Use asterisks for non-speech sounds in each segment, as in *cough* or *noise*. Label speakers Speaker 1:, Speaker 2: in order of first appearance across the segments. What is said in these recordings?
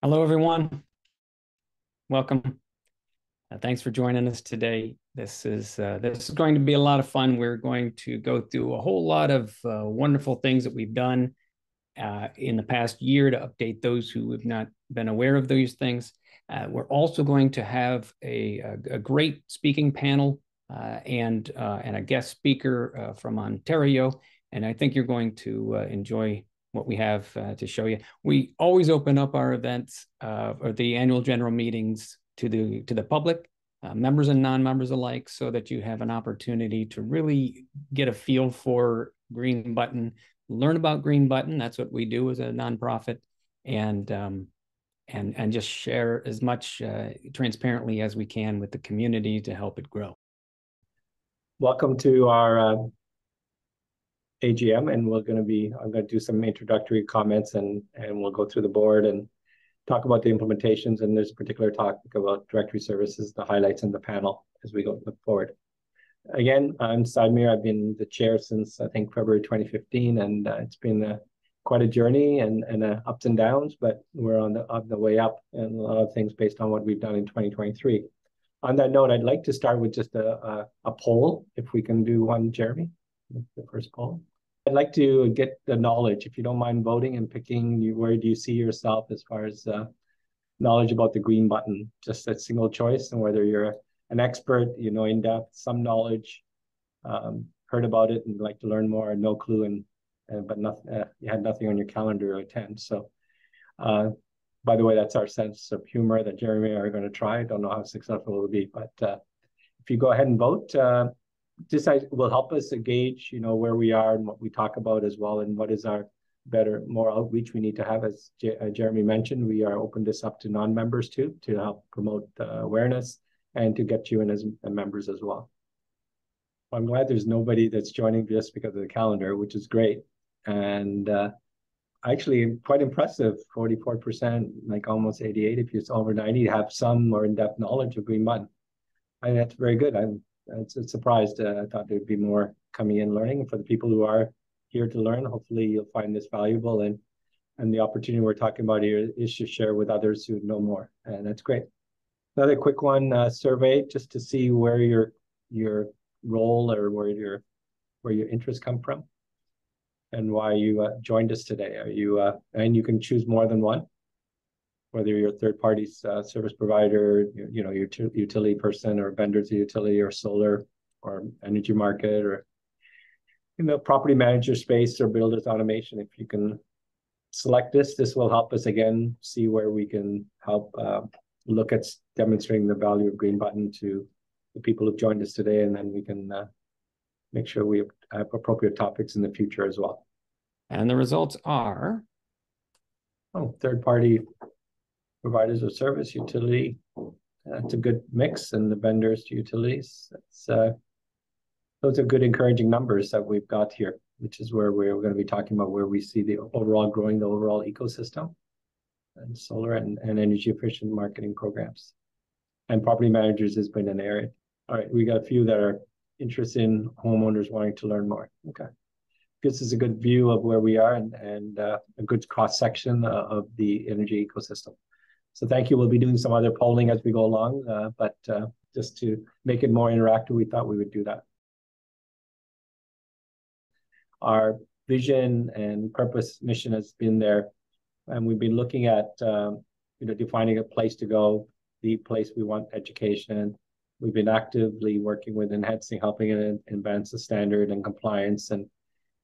Speaker 1: Hello, everyone. Welcome. Uh, thanks for joining us today. This is uh, this is going to be a lot of fun. We're going to go through a whole lot of uh, wonderful things that we've done uh, in the past year to update those who have not been aware of those things. Uh, we're also going to have a, a, a great speaking panel uh, and and a guest speaker from Ontario, and I think you're going to enjoy what we have uh, to show you. We always open up our events uh, or the annual general meetings to the to the public, uh, members and non-members alike, so that you have an opportunity to really get a feel for Green Button, learn about Green Button. That's what we do as a nonprofit, and um, and and just share as much uh, transparently as we can with the community to help it grow.
Speaker 2: Welcome to our uh, AGM, and we're going to be, I'm going to do some introductory comments and, and we'll go through the board and talk about the implementations. And there's a particular topic about directory services, the highlights and the panel as we go look forward. Again, I'm Sadmir. I've been the chair since I think February 2015, and uh, it's been a, quite a journey and, and ups and downs, but we're on the, on the way up and a lot of things based on what we've done in 2023. On that note, I'd like to start with just a, a, a poll, if we can do one, Jeremy, the first poll. I'd like to get the knowledge, if you don't mind voting and picking where do you see yourself as far as uh, knowledge about the green button, just a single choice, and whether you're an expert, you know, in depth, some knowledge, um, heard about it and like to learn more, no clue, and, but nothing, uh, you had nothing on your calendar to attend. So, uh, by the way, that's our sense of humor that Jeremy are going to try. I don't know how successful it will be, but uh, if you go ahead and vote, this will help us gauge, you know, where we are and what we talk about as well, and what is our better, more outreach we need to have. As J uh, Jeremy mentioned, we are open this up to non-members too, to help promote awareness and to get you in as members as well. I'm glad there's nobody that's joining just because of the calendar, which is great. And uh, actually quite impressive, 44%, like almost 88, if you're over 90, have some more in-depth knowledge of Green Button. Think that's very good. I'm it's, it's surprised. Uh, I thought there'd be more coming in learning. For the people who are here to learn, hopefully you'll find this valuable and and the opportunity we're talking about here is to share with others who know more, and that's great. Another quick one uh, survey just to see where your your role or where your where your interests come from, and why you uh, joined us today. Are you uh, and you can choose more than one whether you're a third party uh, service provider, you, you know, your utility person or vendors of utility or solar or energy market or in the property manager space or builders automation. If you can select this, this will help us again see where we can help uh, look at demonstrating the value of Green Button to the people who've joined us today, and then we can uh, make sure we have appropriate topics in the future as well.
Speaker 1: And the results are?
Speaker 2: Oh, third party providers of service, utility. That's a good mix, and the vendors to utilities. That's uh, those are good, encouraging numbers that we've got here, which is where we're going to be talking about where we see the overall growing the overall ecosystem and solar and, and energy efficient marketing programs. And property managers has been an area. All right, we got a few that are interested in homeowners wanting to learn more. Okay. This is a good view of where we are and, and uh, a good cross section uh, of the energy ecosystem. So thank you. We'll be doing some other polling as we go along, uh, but uh, just to make it more interactive, we thought we would do that. Our vision and purpose mission has been there, and we've been looking at um, you know defining a place to go, the place we want education. We've been actively working with enhancing, helping it advance the standard and compliance and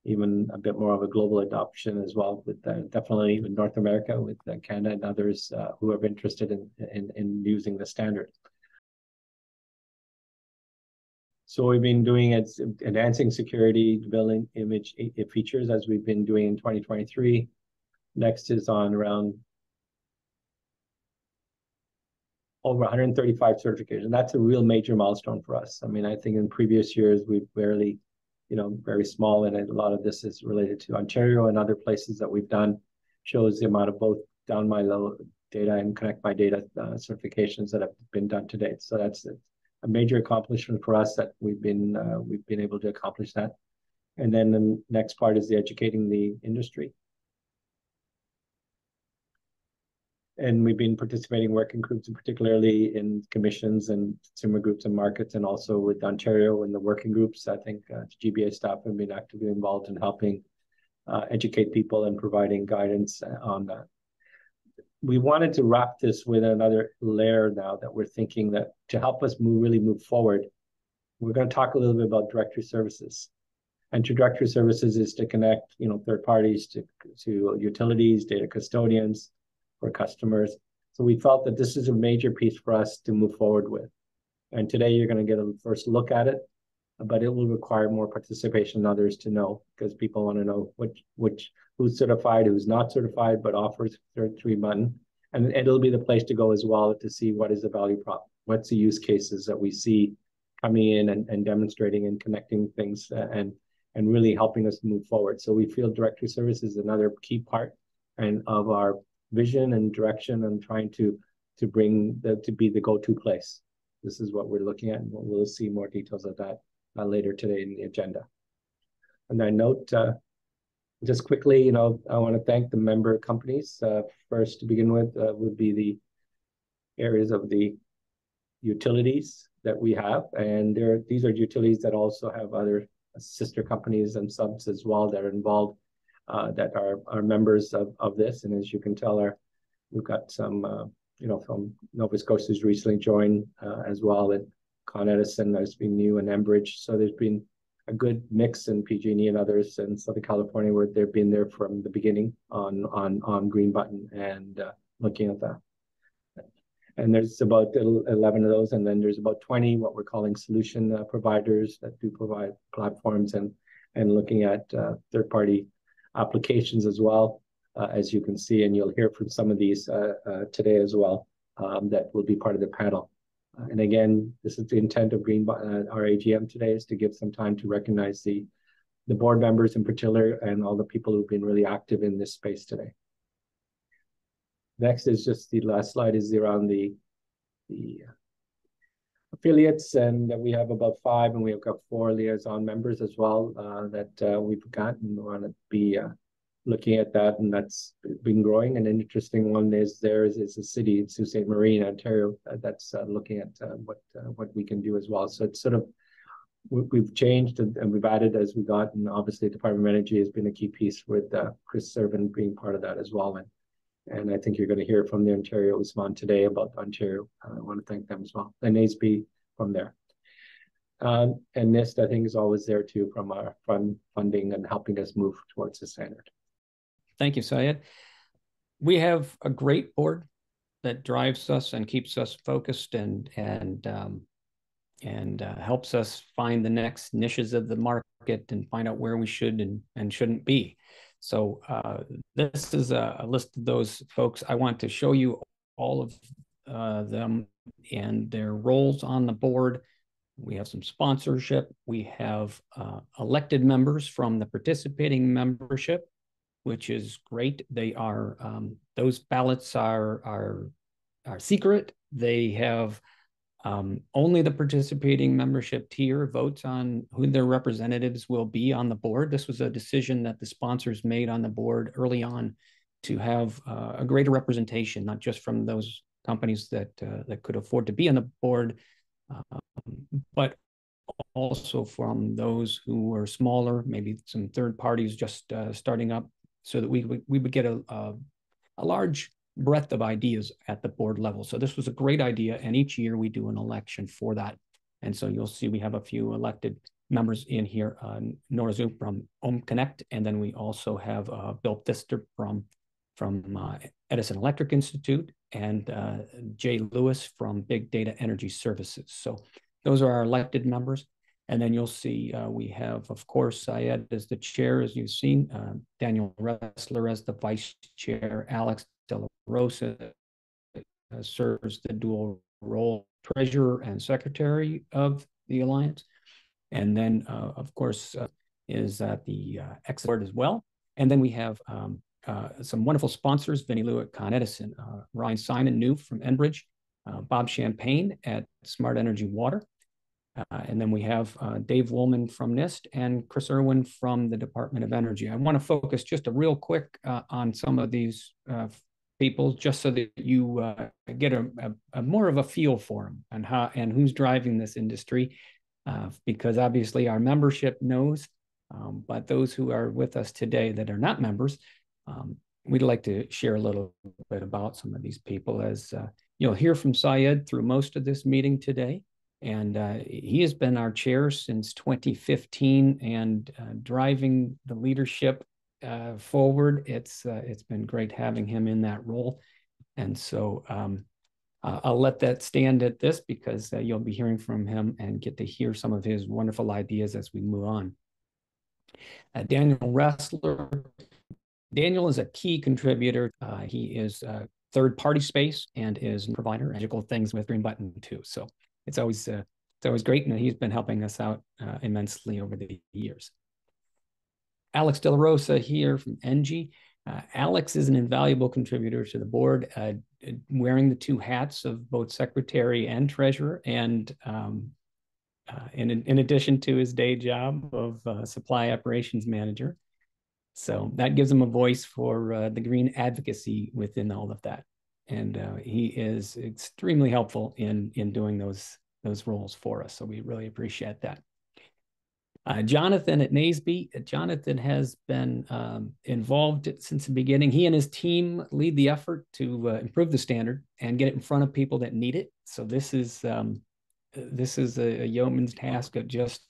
Speaker 2: even a bit more of a global adoption as well, with uh, definitely with North America, with uh, Canada and others uh, who are interested in, in, in using the standard. So we've been doing it, enhancing security, building image features as we've been doing in 2023. Next is on around over 135 certifications. That's a real major milestone for us. I mean, I think in previous years, we've barely you know, very small, and a lot of this is related to Ontario and other places that we've done, shows the amount of both download my data and connect my data uh, certifications that have been done to date. So that's a major accomplishment for us that we've been uh, we've been able to accomplish that. And then the next part is the educating the industry. And we've been participating in working groups, particularly in commissions and consumer groups and markets, and also with Ontario in the working groups. I think uh, GBA staff have been actively involved in helping uh, educate people and providing guidance on that. We wanted to wrap this with another layer now that we're thinking that to help us move really move forward, we're going to talk a little bit about directory services. And directory services is to connect, you know, third parties to, to utilities, data custodians, for customers. So we felt that this is a major piece for us to move forward with. And today you're going to get a first look at it, but it will require more participation in others to know because people want to know which which who's certified, who's not certified, but offers Green Button. And it'll be the place to go as well to see what is the value prop, what's the use cases that we see coming in and, and demonstrating and connecting things uh, and and really helping us move forward. So we feel directory service is another key part and of our vision and direction and trying to to bring the to be the go-to place. This is what we're looking at, and we'll see more details of that uh, later today in the agenda. And I note uh, just quickly, you know, I want to thank the member companies. Uh, first, to begin with, uh, would be the areas of the utilities that we have, and there these are utilities that also have other sister companies and subs as well that are involved uh, that are, are members of, of this. And as you can tell, our, we've got some, uh, you know, from Nova Scotia has recently joined uh, as well. And Con Edison, there's been new and Enbridge. So there's been a good mix in PG&E and others in Southern California where they've been there from the beginning on on on Green Button and uh, looking at that. And there's about 11 of those, and then there's about 20 what we're calling solution uh, providers that do provide platforms and and looking at uh, third-party applications as well, uh, as you can see, and you'll hear from some of these uh, uh, today as well um, that will be part of the panel. and again, this is the intent of Green our AGM today is to give some time to recognize the the board members in particular and all the people who've been really active in this space today. Next is just the last slide is around the the affiliates, and we have about five, and we've got four liaison members as well uh, that uh, we've gotten. we want to be uh, looking at that, and that's been growing. And an interesting one is there is, is a city, in Sault Ste. Marie, Ontario, uh, that's uh, looking at uh, what what we can do as well. So it's sort of we've changed and, and, we've added as we got, and obviously Department of Energy has been a key piece with Chris Irwin being part of that as well. And and I think you're going to hear from the Ontario Usman today about Ontario. Uh, I want to thank them as well. And ASB from there. Um, and NIST, I think, is always there too from our fund funding and helping us move towards the standard.
Speaker 1: Thank you, Syed. We have a great board that drives us and keeps us focused and and um, and uh, helps us find the next niches of the market and find out where we should and, and shouldn't be. So uh, this is a, a, list of those folks. I want to show you all of uh, them and their roles on the board. We have some sponsorship. We have uh, elected members from the participating membership, which is great. They are um, those ballots are are are secret. They have um, only the participating membership tier votes on who their representatives will be on the board. This was a decision that the sponsors made on the board early on to have uh, a greater representation, not just from those companies that uh, that could afford to be on the board, um, but also from those who were smaller, maybe some third parties just uh, starting up, so that we we would get a, a, a large breadth of ideas at the board level. So this was a great idea, and each year we do an election for that. And so you'll see we have a few elected members in here, uh, Nora Zoom from OhmConnect, and then we also have uh, Bill Pfister from from uh, Edison Electric Institute and uh, Jay Lewis from Big Data Energy Services. So those are our elected members. And then you'll see uh, we have, of course, Syed as the chair, as you've seen, uh, Daniel Roesler as the vice chair, Alex De La Rosa uh, serves the dual role treasurer and secretary of the alliance. And then, uh, of course, uh, is at the uh, exit as well. And then we have um, uh, some wonderful sponsors, Vinnie Liu at Con Edison, Ryan Simon, new from Enbridge, Bob Champagne at Smart Energy Water, uh, and then we have uh, Dave Woolman from NIST and Chris Irwin from the Department of Energy. I want to focus just a real quick uh, on some of these people just so that you uh, get a, a, a, more of a feel for them and how and who's driving this industry, uh, because obviously our membership knows, um, but those who are with us today that are not members, um, we'd like to share a little bit about some of these people. As uh, you'll hear from Syed through most of this meeting today, and uh, he has been our chair since 2015 and uh, driving the leadership uh, forward. It's uh, it's been great having him in that role, and so um, I'll let that stand at this because uh, you'll be hearing from him and get to hear some of his wonderful ideas as we move on. Uh, Daniel Roesler. Daniel is a key contributor. He is a third party space and is provider magical things with Green Button too. So it's always it's always great, and he's been helping us out immensely over the years. Alex De La Rosa here from NG. Uh, Alex is an invaluable contributor to the board, uh, wearing the two hats of both secretary and treasurer, and um, uh, in, in addition to his day job of uh, supply operations manager. So that gives him a voice for uh, the green advocacy within all of that. And uh, he is extremely helpful in, in doing those, those roles for us. So we really appreciate that. Uh, Jonathan at NAESB, uh, Jonathan has been um, involved since the beginning. He and his team lead the effort to uh, improve the standard and get it in front of people that need it. So this is um, this is a, a, yeoman's task of just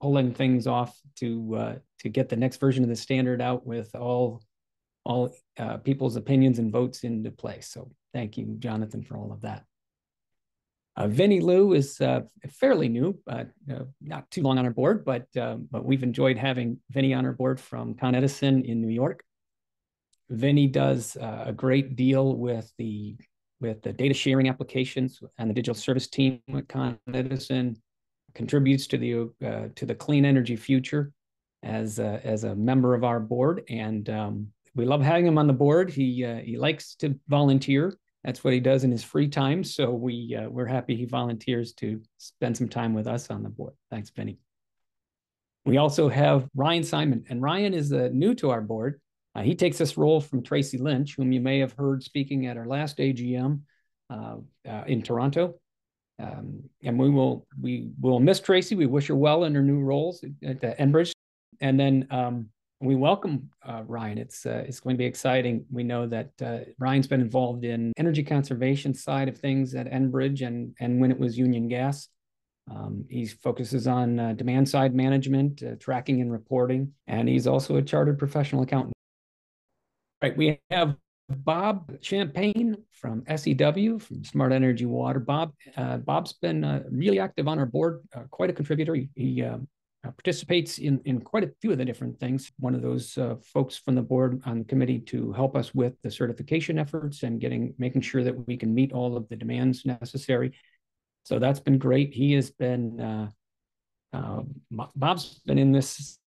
Speaker 1: pulling things off to uh, to get the next version of the standard out with all all uh, people's opinions and votes into place. So thank you, Jonathan, for all of that. Uh, Vinny Liu is uh, fairly new, uh, not too long on our board, but um, but we've enjoyed having Vinny on our board from Con Edison in New York. Vinny does uh, a great deal with the with the data sharing applications and the digital service team at Con Edison. Contributes to the uh, to the clean energy future as a, as a member of our board, and um, we love having him on the board. He uh, he likes to volunteer that's what he does in his free time. So we uh, we're happy he volunteers to spend some time with us on the board. Thanks, Vinny. We also have Ryan Simon, and Ryan is uh, new to our board. Uh, he takes this role from Tracy Lynch, whom you may have heard speaking at our last AGM uh, uh, in Toronto. Um, and we will we will miss Tracy. We wish her well in her new roles at, at Enbridge. And then um, we welcome uh, Ryan. It's uh, it's going to be exciting. We know that uh, Ryan's been involved in energy conservation side of things at Enbridge and and when it was Union Gas. Um, he focuses on uh, demand side management, uh, tracking and reporting, and he's also a chartered professional accountant. Right, we have Bob Champagne from SEW from Smart Energy Water. Bob, uh, Bob's been really active on our board, quite a contributor. He, he participates in, in quite a few of the different things. One of those uh, folks from the board on the committee to help us with the certification efforts and getting making sure that we can meet all of the demands necessary. So that's been great. He has been uh, uh Bob's been in this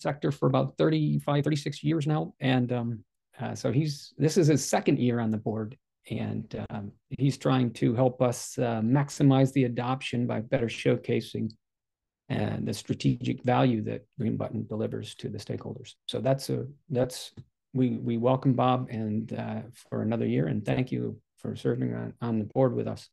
Speaker 1: sector for about 35, 36 years now, and um, uh, so he's this is his second year on the board. And um, he's trying to help us uh, maximize the adoption by better showcasing and the strategic value that Green Button delivers to the stakeholders. So that's a that's we we welcome Bob and uh, for another year and thank you for serving on, on the board with us.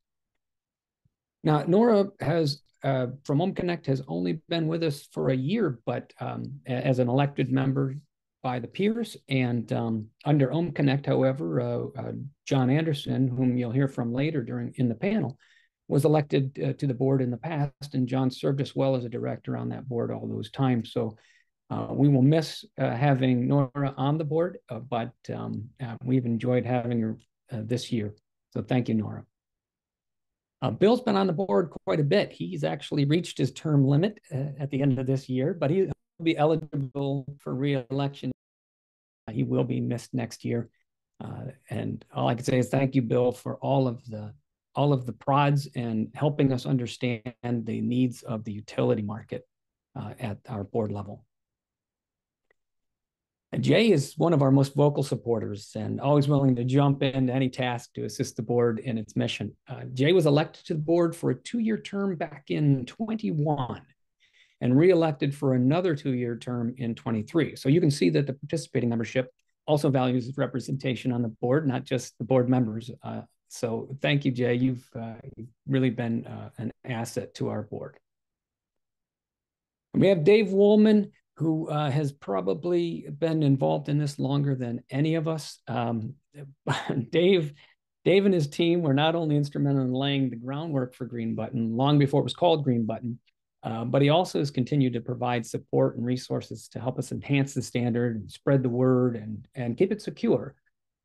Speaker 1: Now Nora has uh, from OhmConnect has only been with us for a year, but um, as an elected member by the peers and um, under OhmConnect, however, uh, uh, John Anderson, whom you'll hear from later during in the panel, was elected uh, to the board in the past, and John served as well as a director on that board all those times. So uh, we will miss uh, having Nora on the board, uh, but um, uh, we've enjoyed having her uh, this year. So thank you, Nora. Bill's been on the board quite a bit. He's actually reached his term limit at the end of this year, but he'll be eligible for reelection. He will be missed next year. and all I can say is thank you, Bill, for all of the all of the prods and helping us understand the needs of the utility market uh, at our board level. And Jay is one of our most vocal supporters and always willing to jump into any task to assist the board in its mission. Uh, Jay was elected to the board for a two-year term back in 21 and reelected for another two-year term in 23. So you can see that the participating membership also values representation on the board, not just the board members. Uh, so thank you, Jay. You've, uh, really been uh, an asset to our board. We have Dave Woolman, who uh, has probably been involved in this longer than any of us. Um, *laughs* Dave, Dave and his team were not only instrumental in laying the groundwork for Green Button long before it was called Green Button, uh, but he also has continued to provide support and resources to help us enhance the standard and spread the word and, and keep it secure.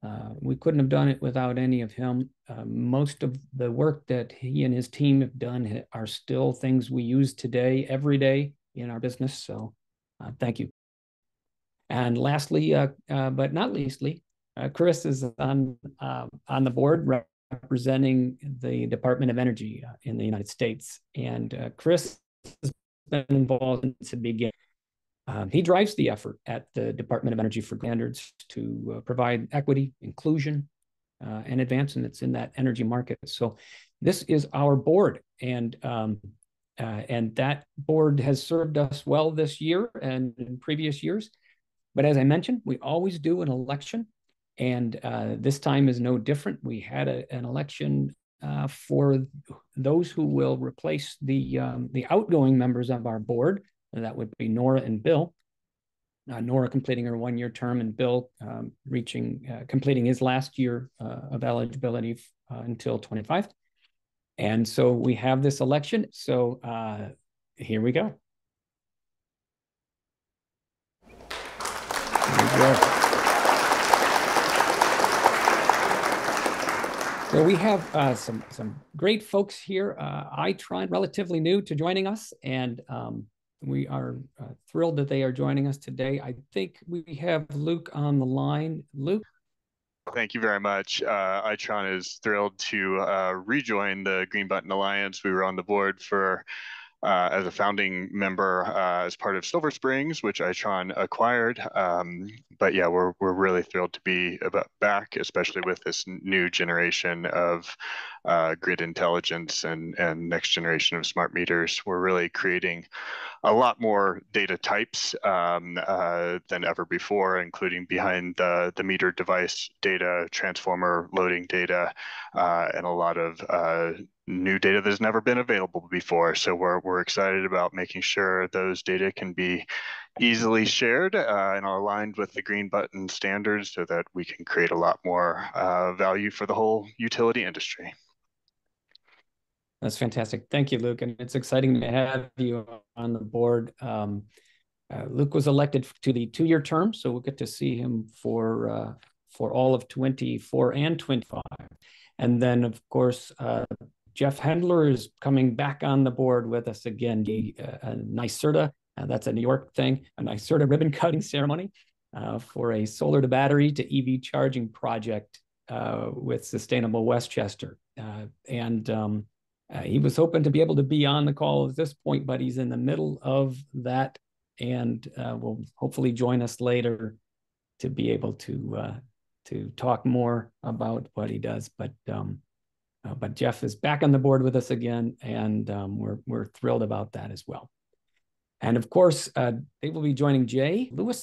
Speaker 1: Uh, we couldn't have done it without any of him. Uh, most of the work that he and his team have done are still things we use today, every day in our business. So uh, thank you. And lastly, uh, uh, but not leastly, Chris is on, on the board representing the Department of Energy in the United States. And Chris has been involved since the beginning. Um, he drives the effort at the Department of Energy for standards to uh, provide equity, inclusion, uh, and advancements in that energy market. So this is our board, and um, uh, and that board has served us well this year and in previous years. But as I mentioned, we always do an election, and uh, this time is no different. We had a, an election uh, for those who will replace the um, the outgoing members of our board that would be Nora and Bill. Uh, Nora completing her one-year term and Bill um, reaching uh, completing his last year uh, of eligibility uh, until 25. And so we have this election. So uh, here we go. So we have uh, some some great folks here. Uh, Itron, relatively new to joining us, and um, we are uh, thrilled that they are joining us today. I think we have Luke on the line. Luke?
Speaker 3: Thank you very much. Uh, Itron is thrilled to uh, rejoin the Green Button Alliance. We were on the board for uh, as a founding member uh, as part of Silver Springs, which Itron acquired. Um, but yeah, we're, we're really thrilled to be back, especially with this new generation of uh, grid intelligence and, and next generation of smart meters. We're really creating a lot more data types um, uh, than ever before, including behind the, the meter device data, transformer loading data, uh, and a lot of uh, new data that's never been available before. So we're, we're excited about making sure those data can be easily shared uh, and are aligned with the green button standards so that we can create a lot more uh, value for the whole utility industry.
Speaker 1: That's fantastic. Thank you, Luke. And it's exciting to have you on the board. Um, uh, Luke was elected to the two-year term, so we'll get to see him for uh, for all of 24 and 25. And then, of course, uh, Jeff Hendler is coming back on the board with us again. The uh, NYSERDA, uh, that's a New York thing, a NYSERDA ribbon *laughs* cutting ceremony uh, for a solar to battery to EV charging project uh, with Sustainable Westchester. Uh, and um, uh, he was hoping to be able to be on the call at this point, but he's in the middle of that and will hopefully join us later to be able to to talk more about what he does. But um, uh, but Jeff is back on the board with us again, and um, we're, we're thrilled about that as well. And of course, uh, they will be joining Jay Lewis.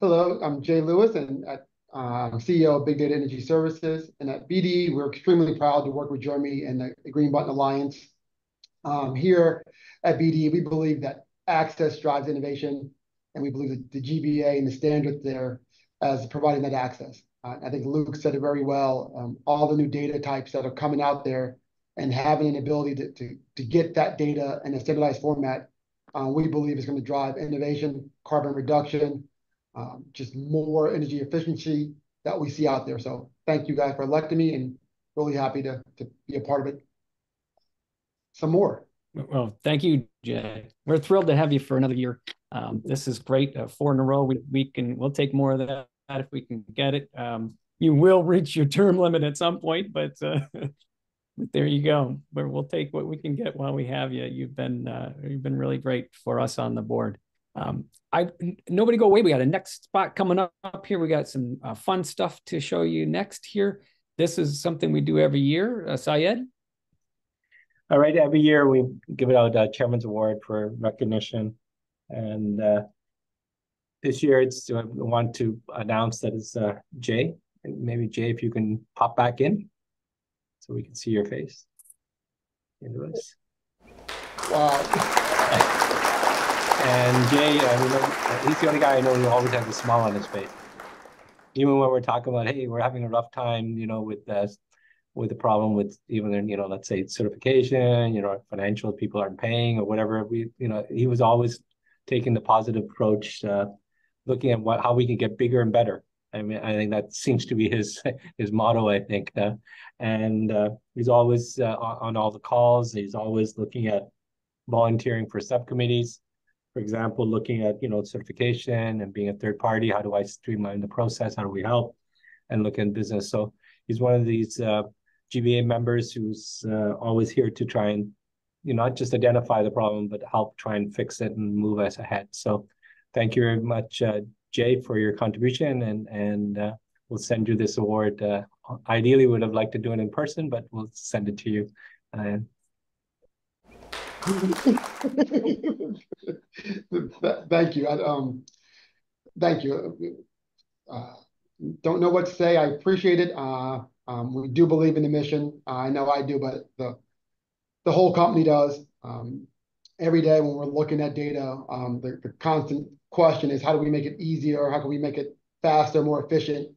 Speaker 4: Hello, I'm Jay Lewis, and uh, I'm CEO of Big Data Energy Services. And at BD, we're extremely proud to work with Jeremy and the Green Button Alliance. Um, here at BD, we believe that access drives innovation, and we believe that the GBA and the standard there as providing that access. Uh, I think Luke said it very well. Um, all the new data types that are coming out there and having an ability to, to, to get that data in a standardized format, uh, we believe is going to drive innovation, carbon reduction, um, just more energy efficiency that we see out there. So thank you guys for electing me and really happy to, to be a part of it. Some more.
Speaker 1: Well, thank you, Jay. We're thrilled to have you for another year. Um, this is great. Uh, four in a row. We, we can, we'll take more of that if we can get it. Um, you will reach your term limit at some point, but, uh, *laughs* but there you go. But we'll take what we can get while we have you. You've been uh, you've been really great for us on the board. Um, I nobody go away. We got a next spot coming up, here. We got some uh, fun stuff to show you next here. This is something we do every year. Uh, Syed.
Speaker 2: All right, every year we give it out a Chairman's Award for recognition, and uh, this year, it's I want to announce that it's uh, Jay. And maybe Jay, if you can pop back in, so we can see your face. Into us.
Speaker 4: Wow.
Speaker 2: And Jay, I mean, he's the only guy I know who always has a smile on his face. Even when we're talking about, hey, we're having a rough time, you know, with this, with the problem with even, you know, let's say certification, you know, financial people aren't paying or whatever. We, you know, he was always taking the positive approach, uh, looking at what how we can get bigger and better. I mean, I think that seems to be his *laughs* his motto. I think, uh, and uh, he's always uh, on all the calls. He's always looking at volunteering for subcommittees. For example, looking at you know certification and being a third party. How do I streamline the process? How do we help? And look in business. So he's one of these uh, GBA members who's uh, always here to try and you know not just identify the problem, but help try and fix it and move us ahead. So thank you very much, uh, Jay, for your contribution, and and uh, we'll send you this award. Uh, ideally, would have liked to do it in person, but we'll send it to you. Uh, *laughs*
Speaker 4: thank you. I, um, thank you. Uh, don't know what to say. I appreciate it. Uh, um, we do believe in the mission. Uh, I know I do, but the the whole company does. Um, every day when we're looking at data, um, the, the constant question is how do we make it easier? How can we make it faster, more efficient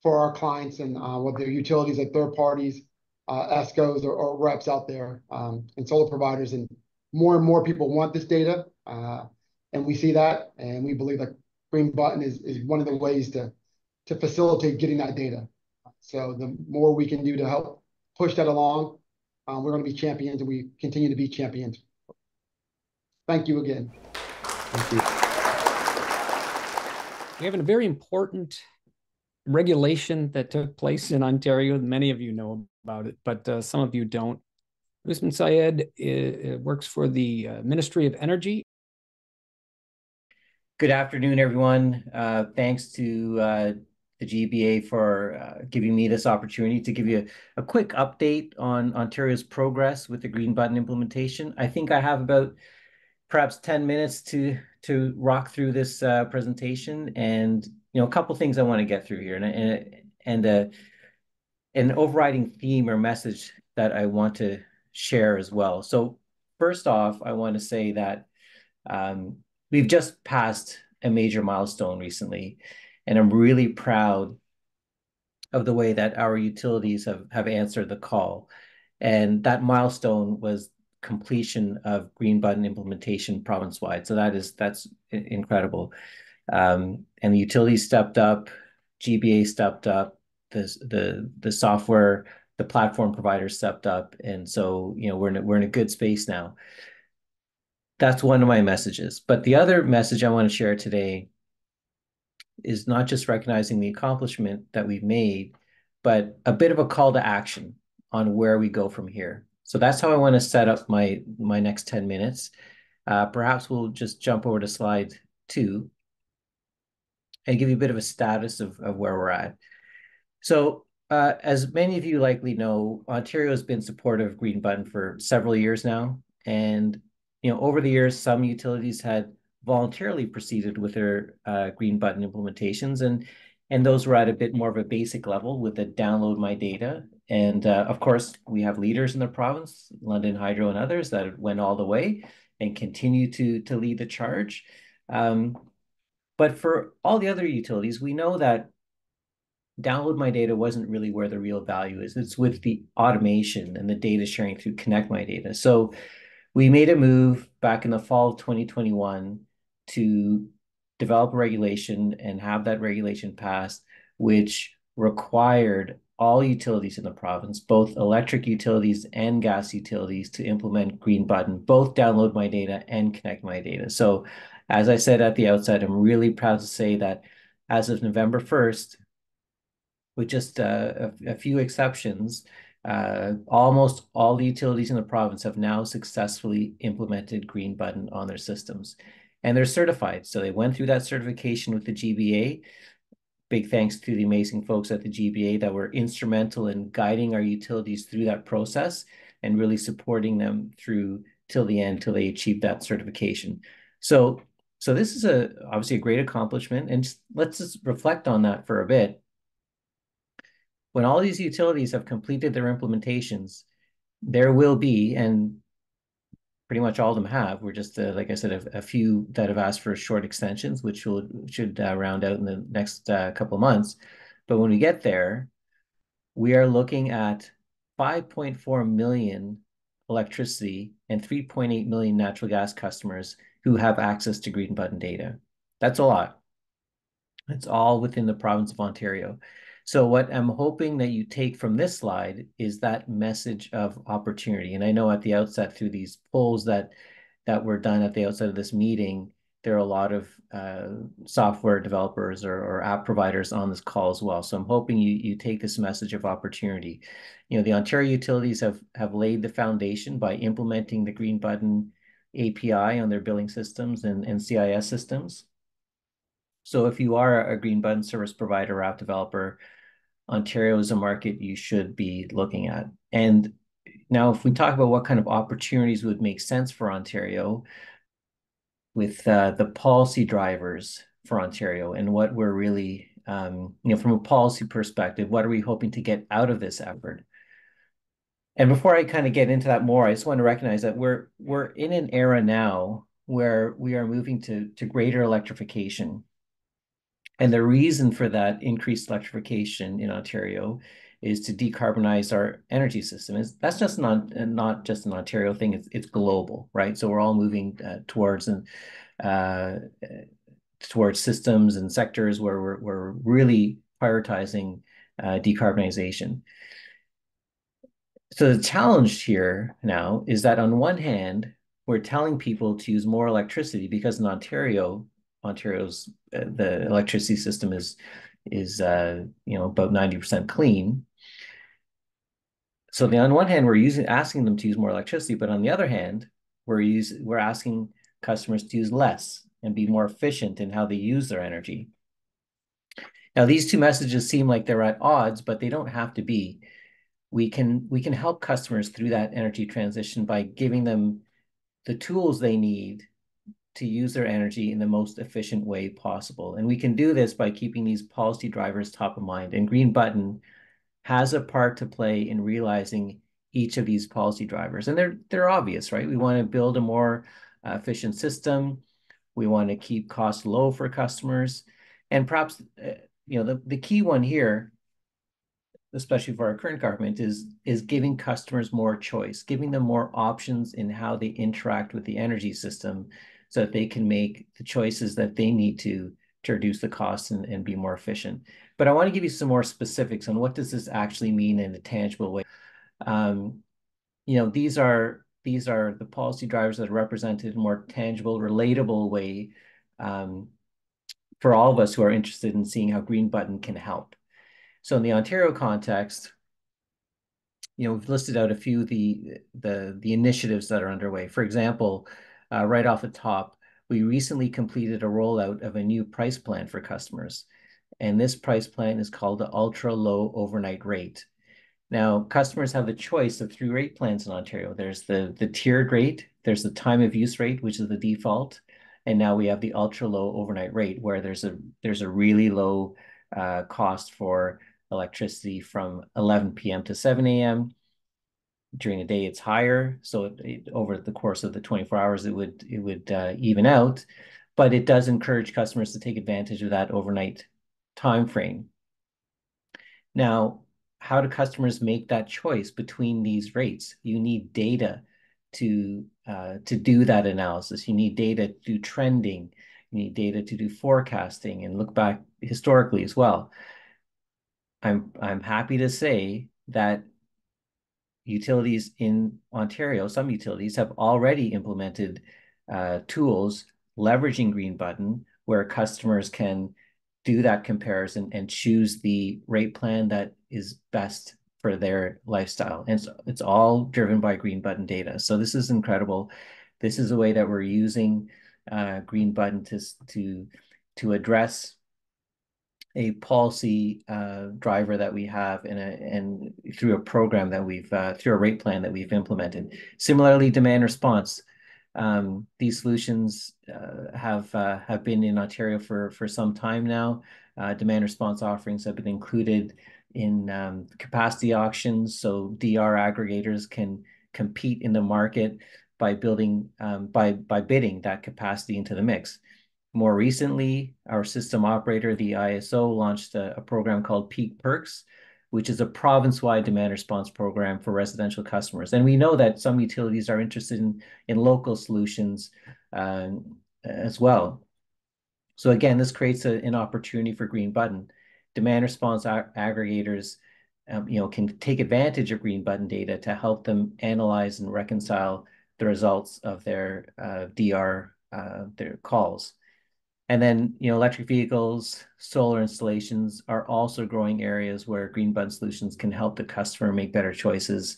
Speaker 4: for our clients and uh, they're utilities like third parties, uh, ESCOs or, or reps out there um, and solar providers. And more and more people want this data. Uh, and we see that and we believe that Green Button is, is one of the ways to, to facilitate getting that data. So the more we can do to help push that along, um, we're going to be champions and we continue to be champions. Thank you again.
Speaker 2: Thank you.
Speaker 1: We have a very important regulation that took place in Ontario. Many of you know about it, but uh, some of you don't. Usman Syed uh, works for the uh, Ministry of Energy.
Speaker 5: Good afternoon, everyone. Uh, thanks to uh, the GBA for uh, giving me this opportunity to give you a, a, quick update on Ontario's progress with the Green Button implementation. I think I have about perhaps 10 minutes to to rock through this uh, presentation and you know a couple things I want to get through here and and and uh, an overriding theme or message that I want to share as well. So first off, I want to say that um, we've just passed a major milestone recently, and I'm really proud of the way that our utilities have have answered the call. And that milestone was completion of green button implementation province wide. So that is that's incredible. Um, and the utilities stepped up, GBA stepped up, the the the software, the platform provider stepped up, and so you know we're in a, we're in a good space now. That's one of my messages. But the other message I want to share today is not just recognizing the accomplishment that we've made, but a bit of a call to action on where we go from here. So that's how I want to set up my, my next 10 minutes. Uh, perhaps we'll just jump over to slide two and give you a bit of a status of, of where we're at. So uh, as many of you likely know, Ontario has been supportive of Green Button for several years now. And you know, over the years, some utilities had voluntarily proceeded with their uh, Green Button implementations. And and those were at a bit more of a basic level with the download my data. And uh, of course, we have leaders in the province, London Hydro and others that went all the way and continue to, to lead the charge. Um, but for all the other utilities, we know that download my data wasn't really where the real value is. It's with the automation and the data sharing through connect my data. So we made a move back in the fall of 2021 to develop a regulation and have that regulation passed, which required all utilities in the province, both electric utilities and gas utilities, to implement Green Button, both download my data and connect my data. So, as I said at the outset, I'm really proud to say that as of November 1st, with just uh, a, a, few exceptions, uh, almost all the utilities in the province have now successfully implemented Green Button on their systems and they're certified. So they went through that certification with the GBA. Big thanks to the amazing folks at the GBA that were instrumental in guiding our utilities through that process and really supporting them through till the end, till they achieved that certification. So So this is a obviously a great accomplishment, and just, let's just reflect on that for a bit. When all these utilities have completed their implementations, there will be, and pretty much all of them have. We're just, uh, like I said, a, a, few that have asked for short extensions, which will should uh, round out in the next uh, couple of months. But when we get there, we are looking at 5.4 million electricity and 3.8 million natural gas customers who have access to green button data. That's a lot. It's all within the province of Ontario. So what I'm hoping that you take from this slide is that message of opportunity. And I know at the outset through these polls that that were done at the outset of this meeting, there are a lot of uh, software developers or, or, app providers on this call as well. So I'm hoping you you take this message of opportunity. You know, the Ontario utilities have have laid the foundation by implementing the green button API on their billing systems and, and CIS systems. So if you are a green button service provider app developer, Ontario is a market you should be looking at. And now, if we talk about what kind of opportunities would make sense for Ontario with uh, the policy drivers for Ontario and what we're really, um, you know, from a policy perspective, what are we hoping to get out of this effort? And before I kind of get into that more, I just want to recognize that we're we're in an era now where we are moving to to greater electrification and the reason for that increased electrification in Ontario is to decarbonize our energy system. That's just not not just an Ontario thing. It's it's global, right? So we're all moving uh, towards and uh, towards systems and sectors where we're we're really prioritizing uh, decarbonization. So the challenge here now is that on one hand, we're telling people to use more electricity because in Ontario, Ontario's uh, the electricity system is is uh, you know about 90% clean. So the, on one hand, we're using asking them to use more electricity, but on the other hand, we're use, we're asking customers to use less and be more efficient in how they use their energy. Now, these two messages seem like they're at odds, but they don't have to be. We can we can help customers through that energy transition by giving them the tools they need to use their energy in the most efficient way possible. And we can do this by keeping these policy drivers top of mind. And Green Button has a part to play in realizing each of these policy drivers. And they're they're obvious, right? We want to build a more uh, efficient system. We want to keep costs low for customers. And perhaps, uh, you know, the, the key one here, especially for our current government, is, is giving customers more choice, giving them more options in how they interact with the energy system so that they can make the choices that they need to to reduce the costs and, and be more efficient. But I want to give you some more specifics on what does this actually mean in a tangible way. Um, you know, these are these are the policy drivers that are represented in a more tangible, relatable way um, for all of us who are interested in seeing how Green Button can help. So in the Ontario context, you know, we've listed out a few of the the the initiatives that are underway. For example, right off the top, we recently completed a rollout of a new price plan for customers. And this price plan is called the Ultra Low Overnight Rate. Now, customers have the choice of three rate plans in Ontario. There's the, the tiered rate, there's the time of use rate, which is the default, and now we have the ultra low overnight rate, where there's a there's a really low uh, cost for electricity from 11 p.m. to 7 a.m during the day it's higher. So it, it, over the course of the 24 hours it would it would uh, even out. But it does encourage customers to take advantage of that overnight time frame. Now how do customers make that choice between these rates? You need data to uh, to do that analysis. You need data to do trending. You need data to do forecasting and look back historically as well. I'm i'm happy to say that utilities in Ontario, some utilities have already implemented uh, tools leveraging Green Button where customers can do that comparison and choose the rate plan that is best for their lifestyle. And so it's all driven by Green Button data. So this is incredible. This is a way that we're using uh, Green Button to, to, to address a policy uh, driver that we have in a, and through a program that we've uh, through a rate plan that we've implemented. Similarly, demand response. Um, these solutions uh, have uh, have been in Ontario for for some time now. Uh, demand response offerings have been included in um, capacity auctions, so DR aggregators can compete in the market by building um, by by bidding that capacity into the mix. More recently, our system operator, the ISO, launched a, a program called Peak Perks, which is a province-wide demand response program for residential customers. And we know that some utilities are interested in, in local solutions um, as well. So again, this creates a, an opportunity for Green Button. Demand response ag aggregators um, you know, can take advantage of Green Button data to help them analyze and reconcile the results of their uh, DR, uh, their calls. And then, you know, electric vehicles, solar installations are also growing areas where green button solutions can help the customer make better choices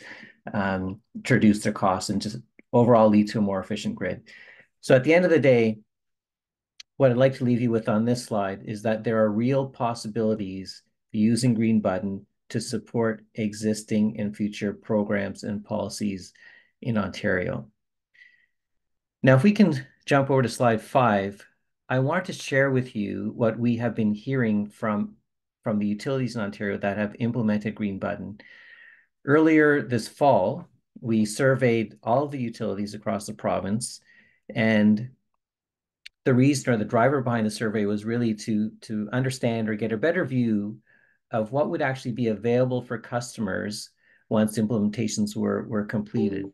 Speaker 5: um, to reduce their costs and just overall lead to a more efficient grid. So at the end of the day, what I'd like to leave you with on this slide is that there are real possibilities using Green Button to support existing and future programs and policies in Ontario. Now, if we can jump over to slide five, I want to share with you what we have been hearing from, from the utilities in Ontario that have implemented Green Button. Earlier this fall, we surveyed all the utilities across the province, and the reason or the driver behind the survey was really to, to understand or get a better view of what would actually be available for customers once implementations were, were completed.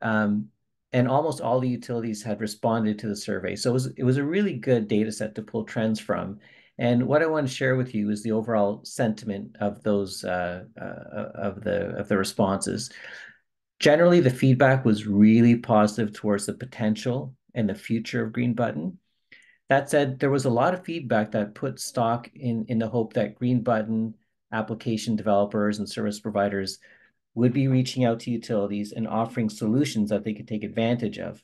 Speaker 5: Um, and almost all the utilities had responded to the survey. So it was, it was a really good data set to pull trends from. And what I want to share with you is the overall sentiment of those uh, uh, of the of the responses. Generally, the feedback was really positive towards the potential and the future of Green Button. That said, there was a lot of feedback that put stock in in the hope that Green Button application developers and service providers would be reaching out to utilities and offering solutions that they could take advantage of.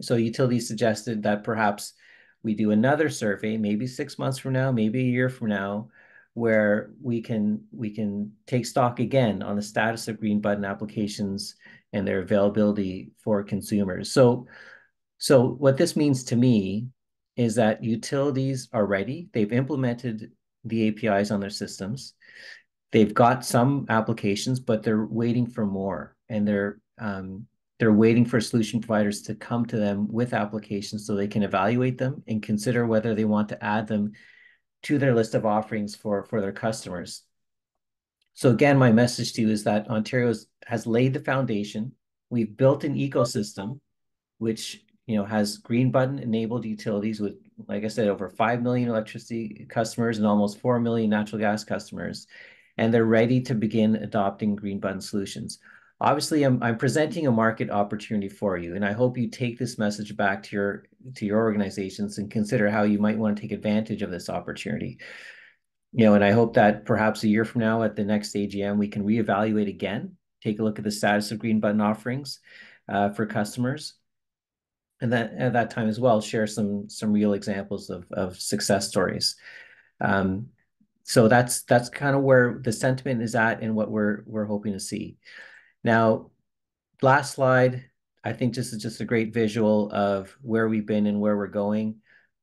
Speaker 5: So utilities suggested that perhaps we do another survey, maybe six months from now, maybe a year from now, where we can we can take stock again on the status of green button applications and their availability for consumers. So, so what this means to me is that utilities are ready. They've implemented the APIs on their systems they've got some applications, but they're waiting for more, and they're um, they're waiting for solution providers to come to them with applications so they can evaluate them and consider whether they want to add them to their list of offerings for for their customers. So again, my message to you is that Ontario has laid the foundation. We've built an ecosystem, which you know has green button enabled utilities with, like I said, over five million electricity customers and almost four million natural gas customers and they're ready to begin adopting green button solutions. Obviously, I'm, I'm presenting a market opportunity for you, and I hope you take this message back to your to your organizations and consider how you might want to take advantage of this opportunity. You know, and I hope that perhaps a year from now at the next AGM, we can reevaluate again, take a look at the status of green button offerings uh, for customers, and that at that time as well, share some some real examples of of success stories. Um, so that's that's kind of where the sentiment is at and what we're we're hoping to see. Now, last slide. I think this is just a great visual of where we've been and where we're going.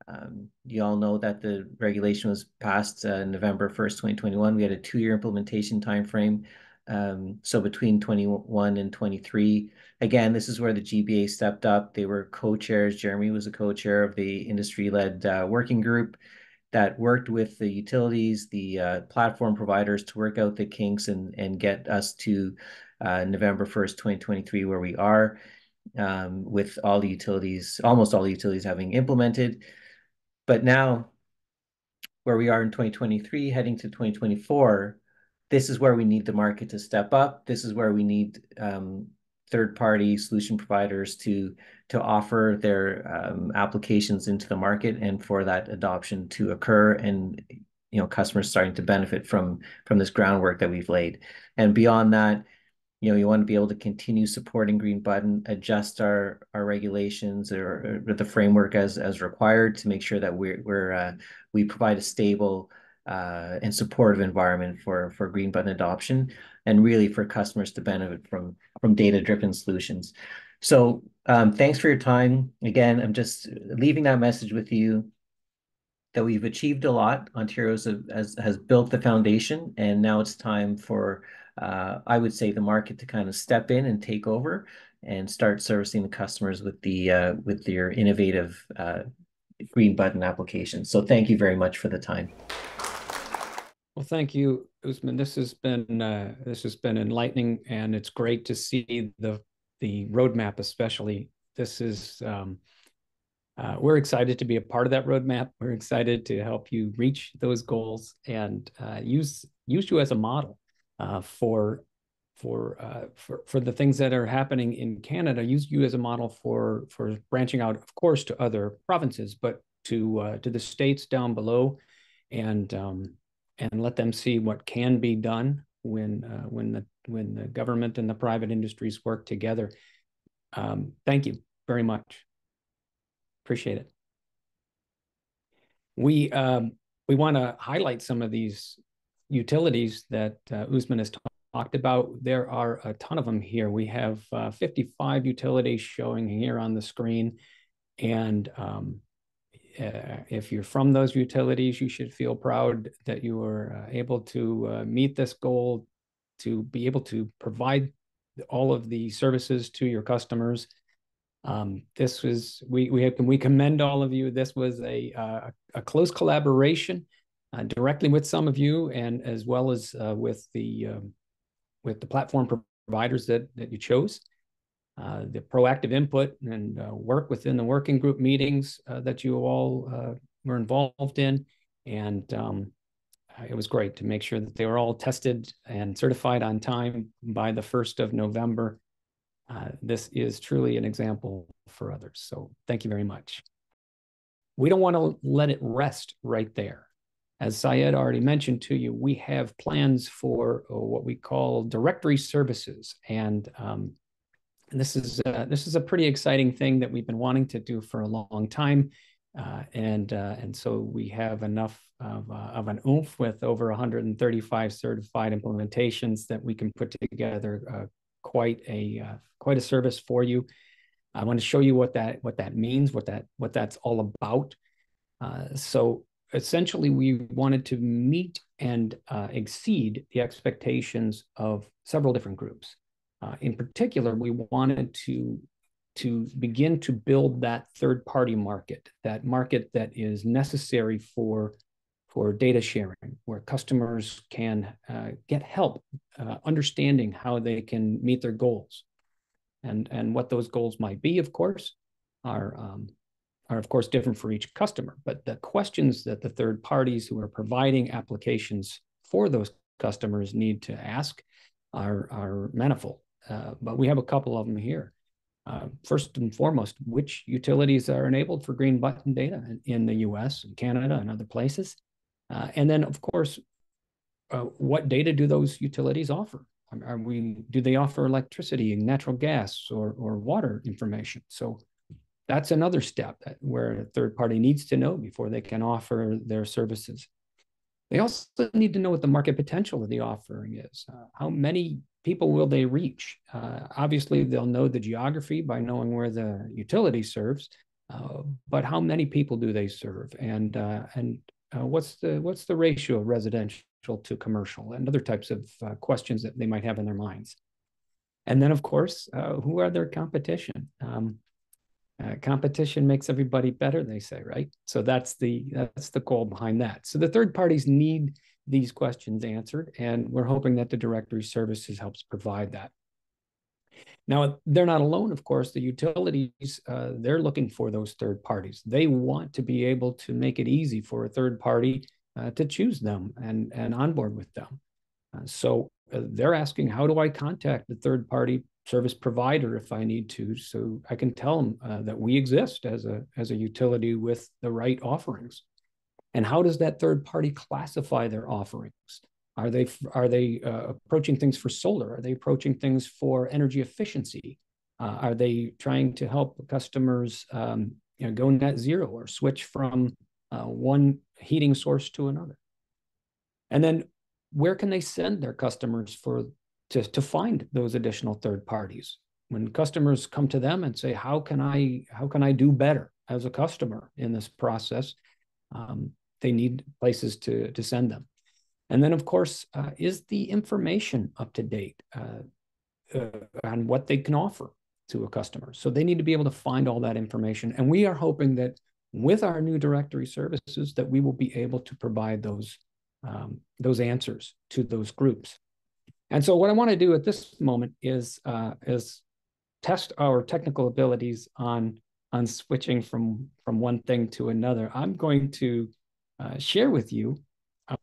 Speaker 5: Um, you all know that the regulation was passed uh, November 1st, 2021. We had a two-year implementation timeframe. Um, so between 21 and 23, again, this is where the GBA stepped up. They were co-chairs. Jeremy was a co-chair of the industry-led uh, working group that worked with the utilities, the uh, platform providers to work out the kinks and, and get us to uh, November 1st, 2023, where we are um, with all the utilities, almost all the utilities having implemented. But now, where we are in 2023, heading to 2024, this is where we need the market to step up. This is where we need um, third-party solution providers to to offer their um, applications into the market and for that adoption to occur and you know customers starting to benefit from from this groundwork that we've laid. And beyond that you know you want to be able to continue supporting green button adjust our our regulations or, or the framework as as required to make sure that we're, we're uh, we provide a stable uh, and supportive environment for for green button adoption and really for customers to benefit from from data driven solutions. So um, thanks for your time. Again, I'm just leaving that message with you that we've achieved a lot. Ontario's has, has built the foundation, and now it's time for, uh, I would say, the market to kind of step in and take over and start servicing the customers with the uh, with their innovative uh, green button applications. So thank you very much for the time.
Speaker 1: Well, thank you, Usman. This has been uh, this has been enlightening, and it's great to see the the roadmap, especially. This is um, uh, we're excited to be a part of that roadmap. We're excited to help you reach those goals and uh, use use you as a model uh, for for uh, for for the things that are happening in Canada. Use you as a model for for branching out, of course, to other provinces, but to uh, to the states down below, and um, and let them see what can be done when uh, when the when the government and the private industries work together. Um, thank you very much. Appreciate it. We um, we want to highlight some of these utilities that uh, Usman has talked about. There are a ton of them here. We have uh, 55 utilities showing here on the screen, and um, uh, if you're from those utilities, you should feel proud that you were uh, able to uh, meet this goal, to be able to provide all of the services to your customers. Um, this was we we have, we commend all of you. This was a uh, a close collaboration uh, directly with some of you, and as well as with the um, with the platform providers that that you chose. Uh, the proactive input and uh, work within the working group meetings uh, that you all uh, were involved in. And um, it was great to make sure that they were all tested and certified on time by the 1st of November. Uh, this is truly an example for others. So thank you very much. We don't want to let it rest right there. As Syed already mentioned to you, we have plans for what we call directory services. And um, and this is uh, this is a pretty exciting thing that we've been wanting to do for a long time, uh, and uh, and so we have enough of, uh, of an oomph with over 135 certified implementations that we can put together uh, quite a uh, quite a service for you. I want to show you what that what that means, what that what that's all about. so essentially, we wanted to meet and exceed the expectations of several different groups. Uh, in particular, we wanted to to begin to build that third party market, that market that is necessary for for data sharing, where customers can uh, get help uh, understanding how they can meet their goals, and and what those goals might be. Of course, are um, are of course different for each customer. But the questions that the third parties who are providing applications for those customers need to ask are are manifold. Uh, but we have a couple of them here. Uh, first and foremost, which utilities are enabled for green button data in, in the US and Canada and other places? Uh, and then, of course, uh, what data do those utilities offer? Are we do they offer electricity, and natural gas, or or water information? So that's another step that, where a third party needs to know before they can offer their services. They also need to know what the market potential of the offering is. Uh, how many people will they reach? Uh, obviously, they'll know the geography by knowing where the utility serves, uh, but how many people do they serve, and uh, and uh, what's the what's the ratio of residential to commercial, and other types of uh, questions that they might have in their minds. And then, of course, uh, who are their competition? Um, competition makes everybody better, they say, right? So that's the that's the goal behind that. So the third parties need these questions answered, and we're hoping that the directory services helps provide that. Now, they're not alone, of course. The utilities, uh, they're looking for those third parties. They want to be able to make it easy for a third party uh, to choose them and, and onboard with them. Uh, so uh, they're asking, how do I contact the third party service provider if I need to, so I can tell them uh, that we exist as a, as a utility with the right offerings. And how does that third party classify their offerings? Are they are they uh, approaching things for solar? Are they approaching things for energy efficiency? Uh, are they trying to help customers um, you know, go net zero or switch from uh, one heating source to another? And then where can they send their customers for to, to find those additional third parties? When customers come to them and say, how can I how can I do better as a customer in this process? Um, they need places to, to send them. And then, of course, uh, is the information up to date uh, uh, on what they can offer to a customer? So they need to be able to find all that information. And we are hoping that with our new directory services, that we will be able to provide those um, those answers to those groups. And so, what I want to do at this moment is uh, is test our technical abilities on on switching from from one thing to another. I'm going to uh, share with you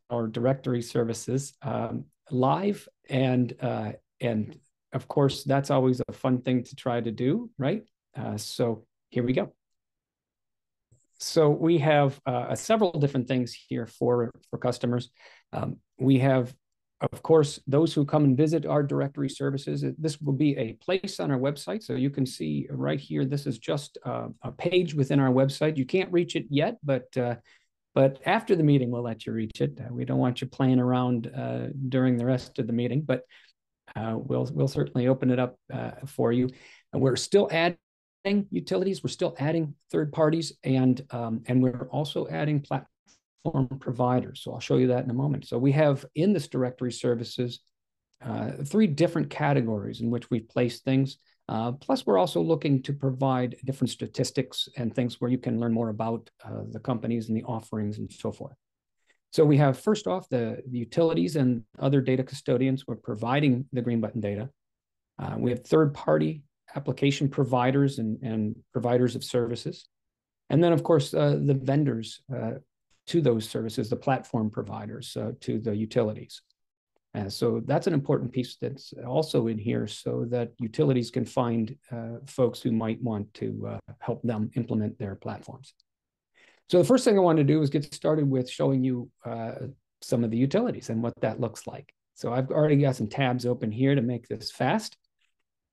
Speaker 1: our directory services um, live and uh, and of course that's always a fun thing to try to do right? Uh, so here we go. So we have uh, several different things here for for customers. Um, we have of course those who come and visit our directory services. This will be a place on our website. So you can see right here this is just uh, a page within our website. You can't reach it yet but but after the meeting, we'll let you reach it. Uh, we don't want you playing around uh, during the rest of the meeting, but uh, we'll we'll certainly open it up uh, for you. And we're still adding utilities. We're still adding third parties, and um, and we're also adding platform providers. So I'll show you that in a moment. So we have in this directory services uh, three different categories in which we've placed things. Uh, plus, we're also looking to provide different statistics and things where you can learn more about uh, the companies and the offerings and so forth. So we have first off the, the utilities and other data custodians. We're providing the green button data. Uh, we have third-party application providers and, and providers of services. And then, of course, uh, the vendors uh, to those services, the platform providers uh, to the utilities. Uh, so that's an important piece that's also in here so that utilities can find uh, folks who might want to uh, help them implement their platforms. So the first thing I want to do is get started with showing you uh, some of the utilities and what that looks like. So I've already got some tabs open here to make this fast.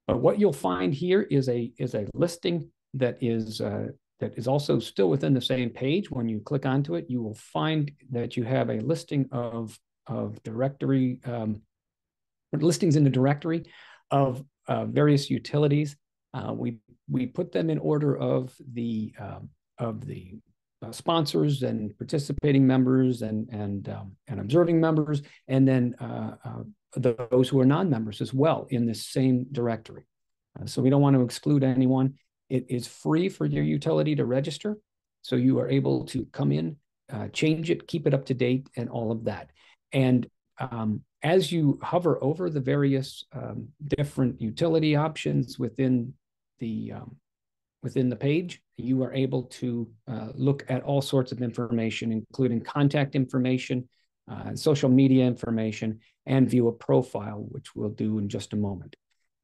Speaker 1: But what you'll find here is a is a listing that is uh, that is also still within the same page. When you click onto it, you will find that you have a listing of of directory um, listings in the directory of uh, various utilities. Uh, we we put them in order of the um, of the uh, sponsors and participating members and and um, and observing members, and then uh, uh, those who are non-members as well in this same directory. Uh, so we don't want to exclude anyone. It is free for your utility to register, so you are able to come in, change it, keep it up to date, and all of that. And um, as you hover over the various um, different utility options within the um, within the page, you are able to uh, look at all sorts of information, including contact information, uh, social media information, and view a profile, which we'll do in just a moment.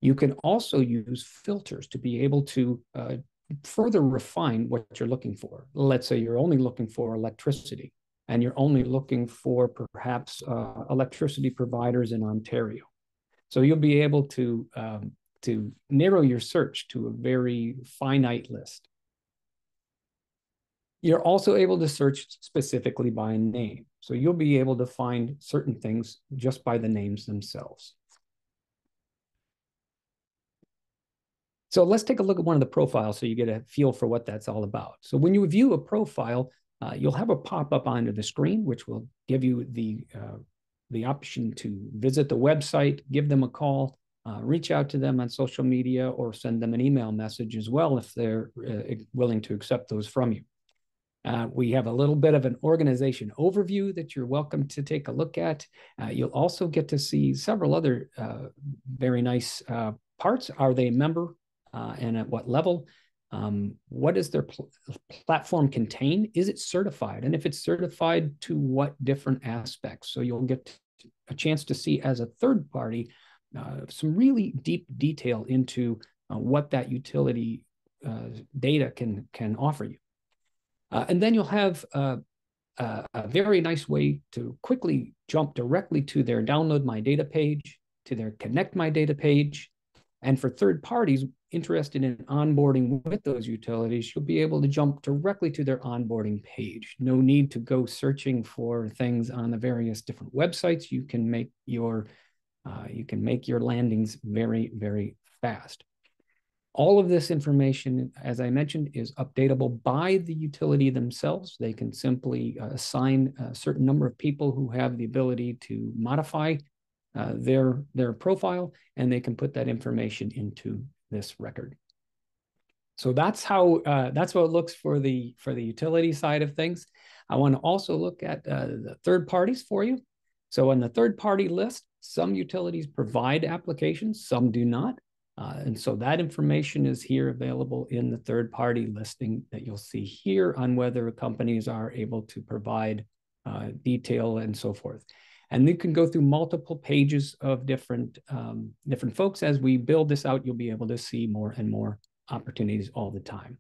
Speaker 1: You can also use filters to be able to uh, further refine what you're looking for. Let's say you're only looking for electricity and you're only looking for perhaps uh, electricity providers in Ontario. So you'll be able to, um, to narrow your search to a very finite list. You're also able to search specifically by name. So you'll be able to find certain things just by the names themselves. So let's take a look at one of the profiles so you get a feel for what that's all about. So when you view a profile, uh, you'll have a pop-up onto the screen, which will give you the, uh, the option to visit the website, give them a call, uh, reach out to them on social media, or send them an email message as well if they're uh, willing to accept those from you. Uh, we have a little bit of an organization overview that you're welcome to take a look at. Uh, you'll also get to see several other very nice parts. Are they a member and at what level? Um, what does their pl platform contain? Is it certified? And if it's certified, to what different aspects? So you'll get a chance to see as a third party uh, some really deep detail into uh, what that utility uh, data can can offer you. Uh, and then you'll have uh, a very nice way to quickly jump directly to their download my data page, to their connect my data page, And for third parties interested in onboarding with those utilities, you'll be able to jump directly to their onboarding page. No need to go searching for things on the various different websites. You can make your uh, you can make your landings very, very fast. All of this information, as I mentioned, is updatable by the utility themselves. They can simply uh, assign a certain number of people who have the ability to modify uh, their, their profile, and they can put that information into this record. So that's how uh, that's what it looks for the for the utility side of things. I want to also look at uh, the third parties for you. So on the third party list, some utilities provide applications, some do not. Uh, and so that information is here available in the third party listing that you'll see here on whether companies are able to provide uh, detail and so forth. And you can go through multiple pages of different, um, different folks. As we build this out, you'll be able to see more and more opportunities all the time.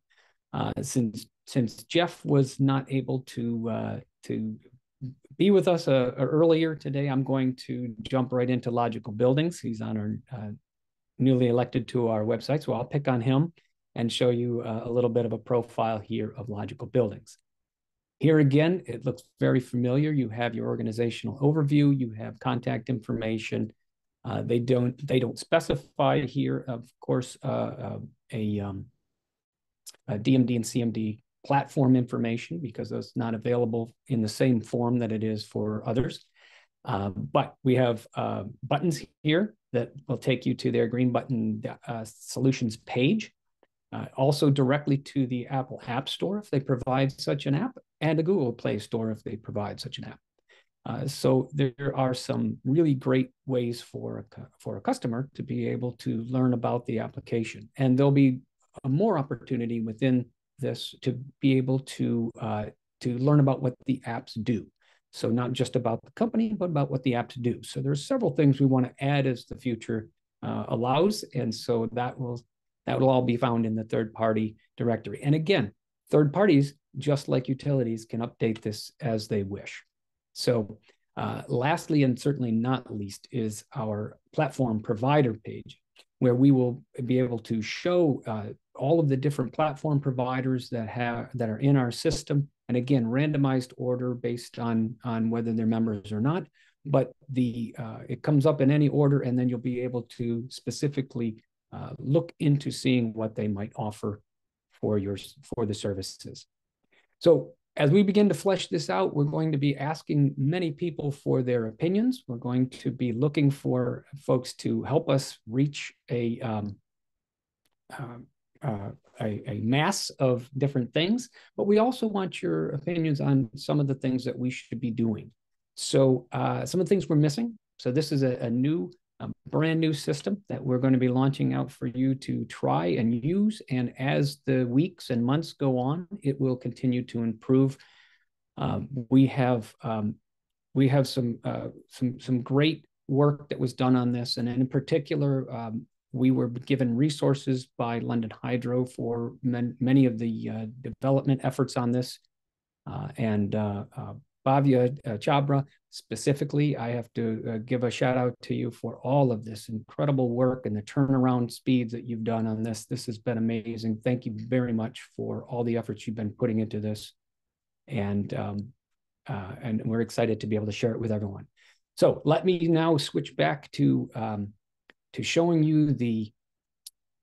Speaker 1: Uh, since since Jeff was not able to uh, to be with us uh, earlier today, I'm going to jump right into logical buildings. He's on our uh, newly elected to our website, so I'll pick on him and show you uh, a little bit of a profile here of logical buildings. Here again, it looks very familiar. You have your organizational overview, you have contact information. Uh, they don't they don't specify here, of course, uh, uh, a, um, a, DMD and CMD platform information because that's not available in the same form that it is for others. Uh, but we have uh, buttons here that will take you to their green button uh, solutions page. Uh, also directly to the Apple App Store if they provide such an app, and a Google Play Store if they provide such an app. Uh, so there are some really great ways for a, for a customer to be able to learn about the application, and there'll be more opportunity within this to be able to uh, to learn about what the apps do. So not just about the company, but about what the apps do. So there's several things we want to add as the future uh, allows, and so that will that will all be found in the third party directory. And again, third parties, just like utilities, can update this as they wish. So uh, lastly, and certainly not least, is our platform provider page, where we will be able to show uh, all of the different platform providers that have that are in our system. And again, randomized order based on on whether they're members or not. But the uh, it comes up in any order, and then you'll be able to specifically uh, look into seeing what they might offer for your for the services. So as we begin to flesh this out, we're going to be asking many people for their opinions. We're going to be looking for folks to help us reach a um, uh, uh, a, a, mass of different things, but we also want your opinions on some of the things that we should be doing. So uh, some of the things we're missing. So this is a, a new a brand new system that we're going to be launching out for you to try and use. And as the weeks and months go on, it will continue to improve. Um, we have um, we have some uh, some some great work that was done on this, and in particular, um, we were given resources by London Hydro for man, many of the uh, development efforts on this. Uh, and uh, uh, Bhavya uh, Chabra specifically, I have to uh, give a shout out to you for all of this incredible work and the turnaround speeds that you've done on this. This has been amazing. Thank you very much for all the efforts you've been putting into this. And, um, uh, and we're excited to be able to share it with everyone. So let me now switch back to, um, to showing you the,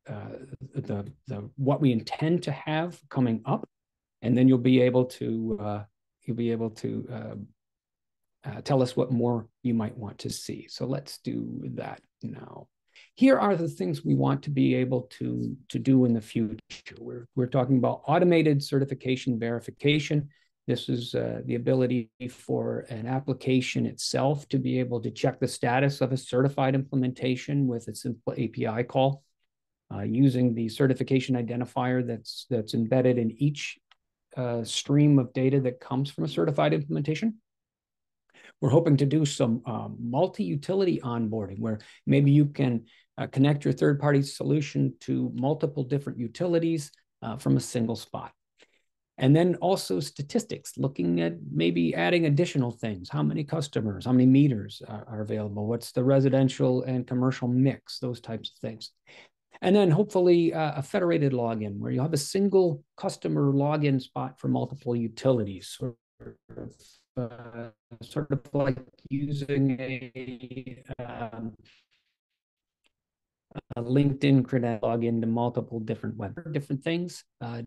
Speaker 1: uh, the, the, what we intend to have coming up. And then you'll be able to uh, you'll be able to uh, uh, tell us what more you might want to see. So let's do that now. Here are the things we want to be able to, to do in the future. We're, we're talking about automated certification verification. This is uh, the ability for an application itself to be able to check the status of a certified implementation with a simple API call. Uh, using the certification identifier that's that's embedded in each uh, stream of data that comes from a certified implementation. We're hoping to do some uh, multi-utility onboarding where maybe you can uh, connect your third-party solution to multiple different utilities uh, from a single spot. And then also statistics, looking at maybe adding additional things. How many customers, how many meters are, are available? What's the residential and commercial mix? Those types of things. And then hopefully uh, a federated login where you have a single customer login spot for multiple utilities. Sort of, uh, sort of like using a, um, a LinkedIn credential login to multiple different web different things. Uh,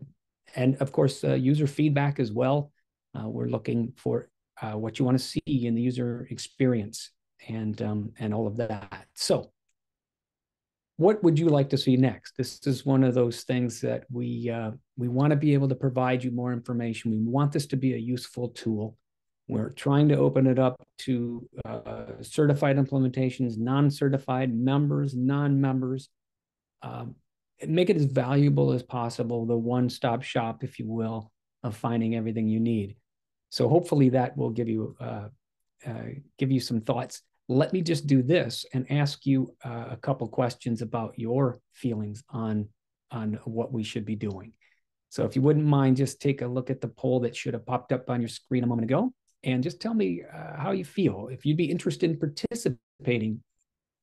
Speaker 1: and of course, uh, user feedback as well. Uh, we're looking for uh, what you want to see in the user experience and um, and all of that. So, what would you like to see next? This is one of those things that we uh, we want to be able to provide you more information. We want this to be a useful tool. We're trying to open it up to uh, certified implementations, non-certified members, non-members. Um, make it as valuable as possible, the one-stop shop, if you will, of finding everything you need. So hopefully that will give you uh, uh, give you some thoughts. Let me just do this and ask you uh, a couple questions about your feelings on on what we should be doing. So if you wouldn't mind, just take a look at the poll that should have popped up on your screen a moment ago, and just tell me uh, how you feel. If you'd be interested in participating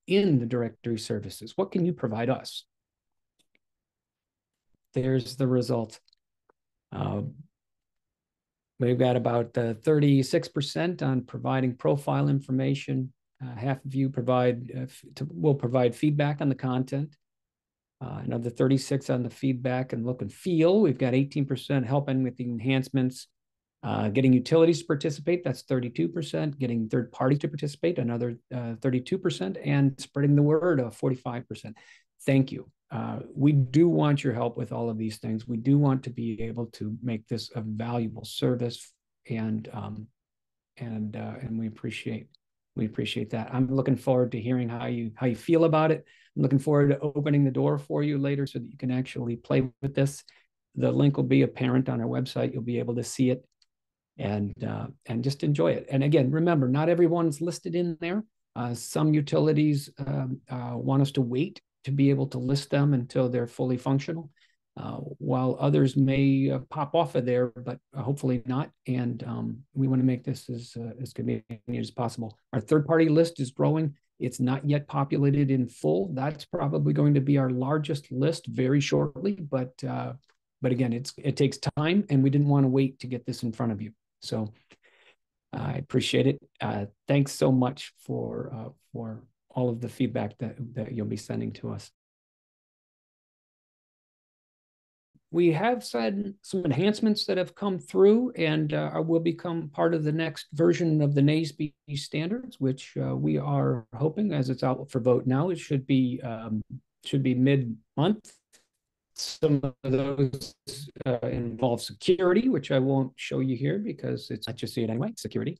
Speaker 1: in the directory services, what can you provide us? there's the result. Uh, we've got about 36% uh, on providing profile information. Uh, half of you provide uh, to, will provide feedback on the content. Uh, another 36 on the feedback and look and feel. We've got 18% helping with the enhancements. Uh, getting utilities to participate, that's 32%. Getting third parties to participate, another 32%. And spreading the word, of 45%. Thank you uh, we do want your help with all of these things. We do want to be able to make this a valuable service, and um, and uh, and we appreciate we appreciate that. I'm looking forward to hearing how you how you feel about it. I'm looking forward to opening the door for you later so that you can actually play with this. The link will be apparent on our website. You'll be able to see it and uh, and just enjoy it. And again, remember, not everyone's listed in there. Uh, some utilities um, uh, want us to wait to be able to list them until they're fully functional, uh, while others may uh, pop off of there, but hopefully not. And um, we want to make this as, uh, as convenient as possible. Our third party list is growing. It's not yet populated in full. That's probably going to be our largest list very shortly, but uh, but again, it's it takes time, and we didn't want to wait to get this in front of you. So I appreciate it. Uh, thanks so much for uh, for all of the feedback that, that you'll be sending to us. We have said some enhancements that have come through and uh, will become part of the next version of the NAESB standards, which uh, we are hoping, as it's out for vote now, it should be um, should be mid-month. Some of those uh, involve security, which I won't show you here because it's not just see it anyway, security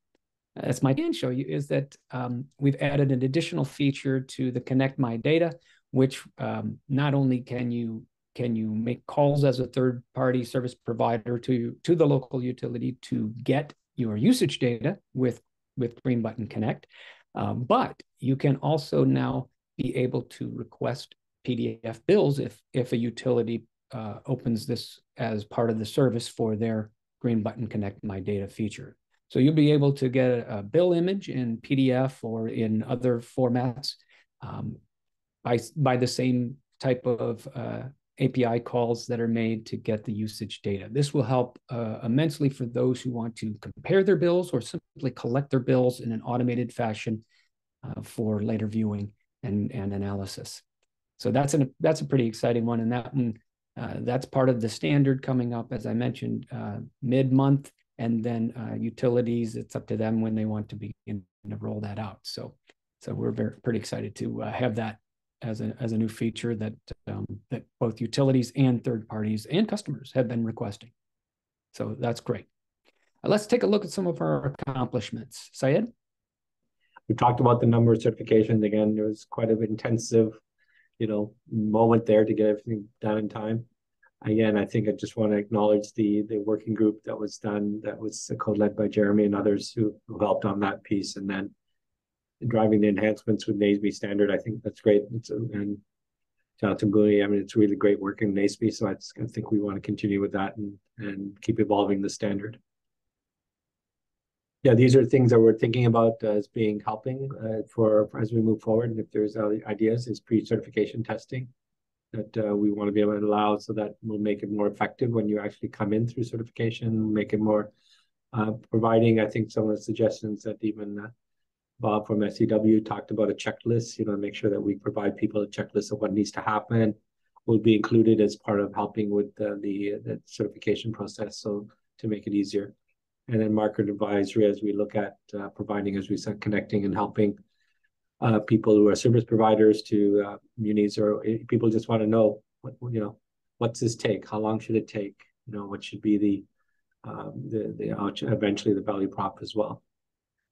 Speaker 1: as my can show you, is that um, we've added an additional feature to the Connect My Data, which um, not only can you can you make calls as a third party service provider to to the local utility to get your usage data with with Green Button Connect, um, but you can also now be able to request PDF bills if if a utility uh, opens this as part of the service for their Green Button Connect My Data feature. So you'll be able to get a bill image in PDF or in other formats um, by, by the same type of uh, API calls that are made to get the usage data. This will help uh, immensely for those who want to compare their bills or simply collect their bills in an automated fashion uh, for later viewing and, and analysis. So that's an that's a pretty exciting one, and that one uh, that's part of the standard coming up, as I mentioned, uh, mid month and then uh, utilities, it's up to them when they want to begin to roll that out. So, so we're very pretty excited to uh, have that as a as a new feature that um, that both utilities and third parties and customers have been requesting. So that's great. Uh, let's take a look at some of our accomplishments. Syed?
Speaker 2: We talked about the number of certifications. Again, there was quite an intensive, you know, moment there to get everything done in time again, I think I just want to acknowledge the the working group that was done, that was co-led by Jeremy and others who, who helped on that piece. And then driving the enhancements with NAESB standard, I think that's great. It's, and Jonathan. I mean, it's really great work in NAESB, so I, I think we want to continue with that and and keep evolving the standard. Yeah, these are things that we're thinking about as being helping uh, for, for, as we move forward. And if there's ideas, is pre-certification testing that uh, we want to be able to allow so that will make it more effective when you actually come in through certification, make it more uh, providing. I think some of the suggestions that even uh, Bob from SEW talked about a checklist, you know, make sure that we provide people a checklist of what needs to happen will be included as part of helping with the, the, certification process. So to make it easier. And then market advisory as we look at uh, providing, as we said, connecting and helping uh, people who are service providers to uh, munis or eh, people just want to know what you know what's this take how long should it take you know what should be the um, the the eventually the value prop as well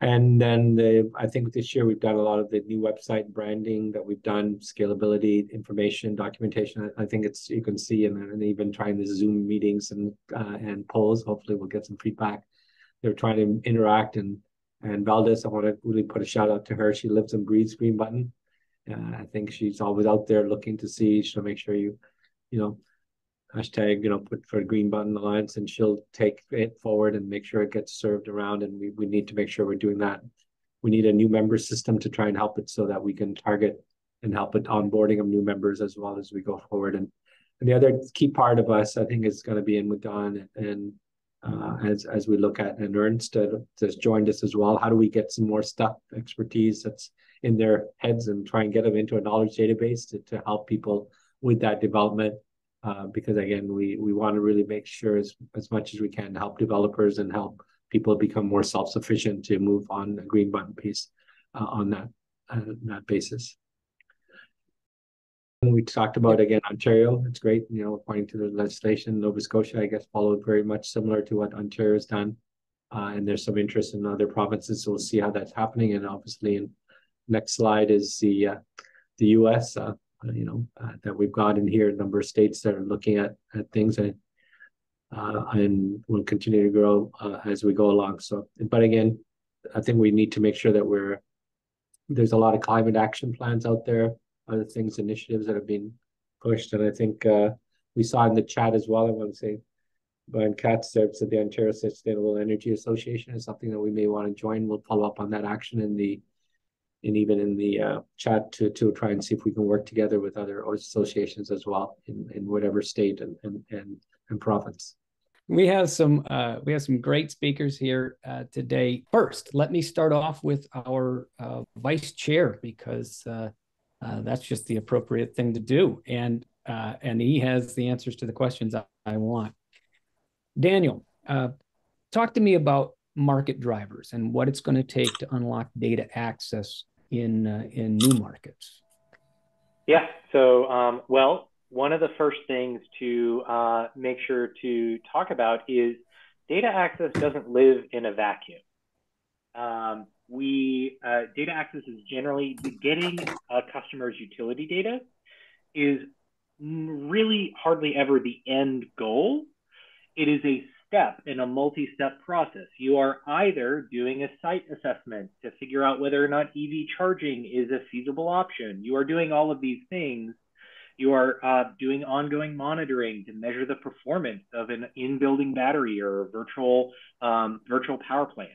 Speaker 2: and then the, I think this year we've done a lot of the new website branding that we've done, scalability, information, documentation. I, I think it's you can see, and, and even trying the Zoom meetings and uh, and polls. Hopefully, we'll get some feedback. They're trying to interact and and Valdez, I want to really put a shout out to her. She lives and breathes Green Button. Uh, I think she's always out there looking to see. She'll make sure you, you know, hashtag, you know, put for Green Button Alliance and she'll take it forward and make sure it gets served around. And we, we need to make sure we're doing that. We need a new member system to try and help it so that we can target and help it onboarding of new members as well as we go forward. And, and the other key part of us, I think, is going to be in with Don and uh, as as we look at and Ernst has joined us as well. How do we get some more stuff, expertise that's in their heads and try and get them into a knowledge database to, to help people with that development? Uh, because again, we we want to really make sure as, as much as we can help developers and help people become more self-sufficient to move on a green button piece uh, on that uh, that basis. We talked about again Ontario. It's great, you know, according to the legislation. Nova Scotia, I guess, followed very much similar to what Ontario has done. Uh, and there's some interest in other provinces, so we'll see how that's happening. And obviously, next slide is the uh, the U.S. Uh, you know uh, that we've got in here. A number of states that are looking at at things, and uh, and will continue to grow uh, as we go along. So, but again, I think we need to make sure that we're there's a lot of climate action plans out there other things, initiatives that have been pushed. And I think uh, we saw in the chat as well, I want to say, Brian Katz at the Ontario Sustainable Energy Association is something that we may want to join. We'll follow up on that action in the and even in the uh, chat to to try and see if we can work together with other associations as well in, in whatever state and, and and and province.
Speaker 1: We have some uh, we have some great speakers here uh, today. First, let me start off with our uh, vice chair because uh, uh, that's just the appropriate thing to do. And and he has the answers to the questions I, I want. Daniel, talk to me about market drivers and what it's going to take to unlock data access in uh, in new markets.
Speaker 6: Yeah. So, um, well, one of the first things to uh, make sure to talk about is data access doesn't live in a vacuum. Um, we uh, data access is generally getting a customer's utility data is really hardly ever the end goal. It is a step in a multi-step process. You are either doing a site assessment to figure out whether or not EV charging is a feasible option. You are doing all of these things. You are uh, doing ongoing monitoring to measure the performance of an in-building battery or virtual um, virtual power plant.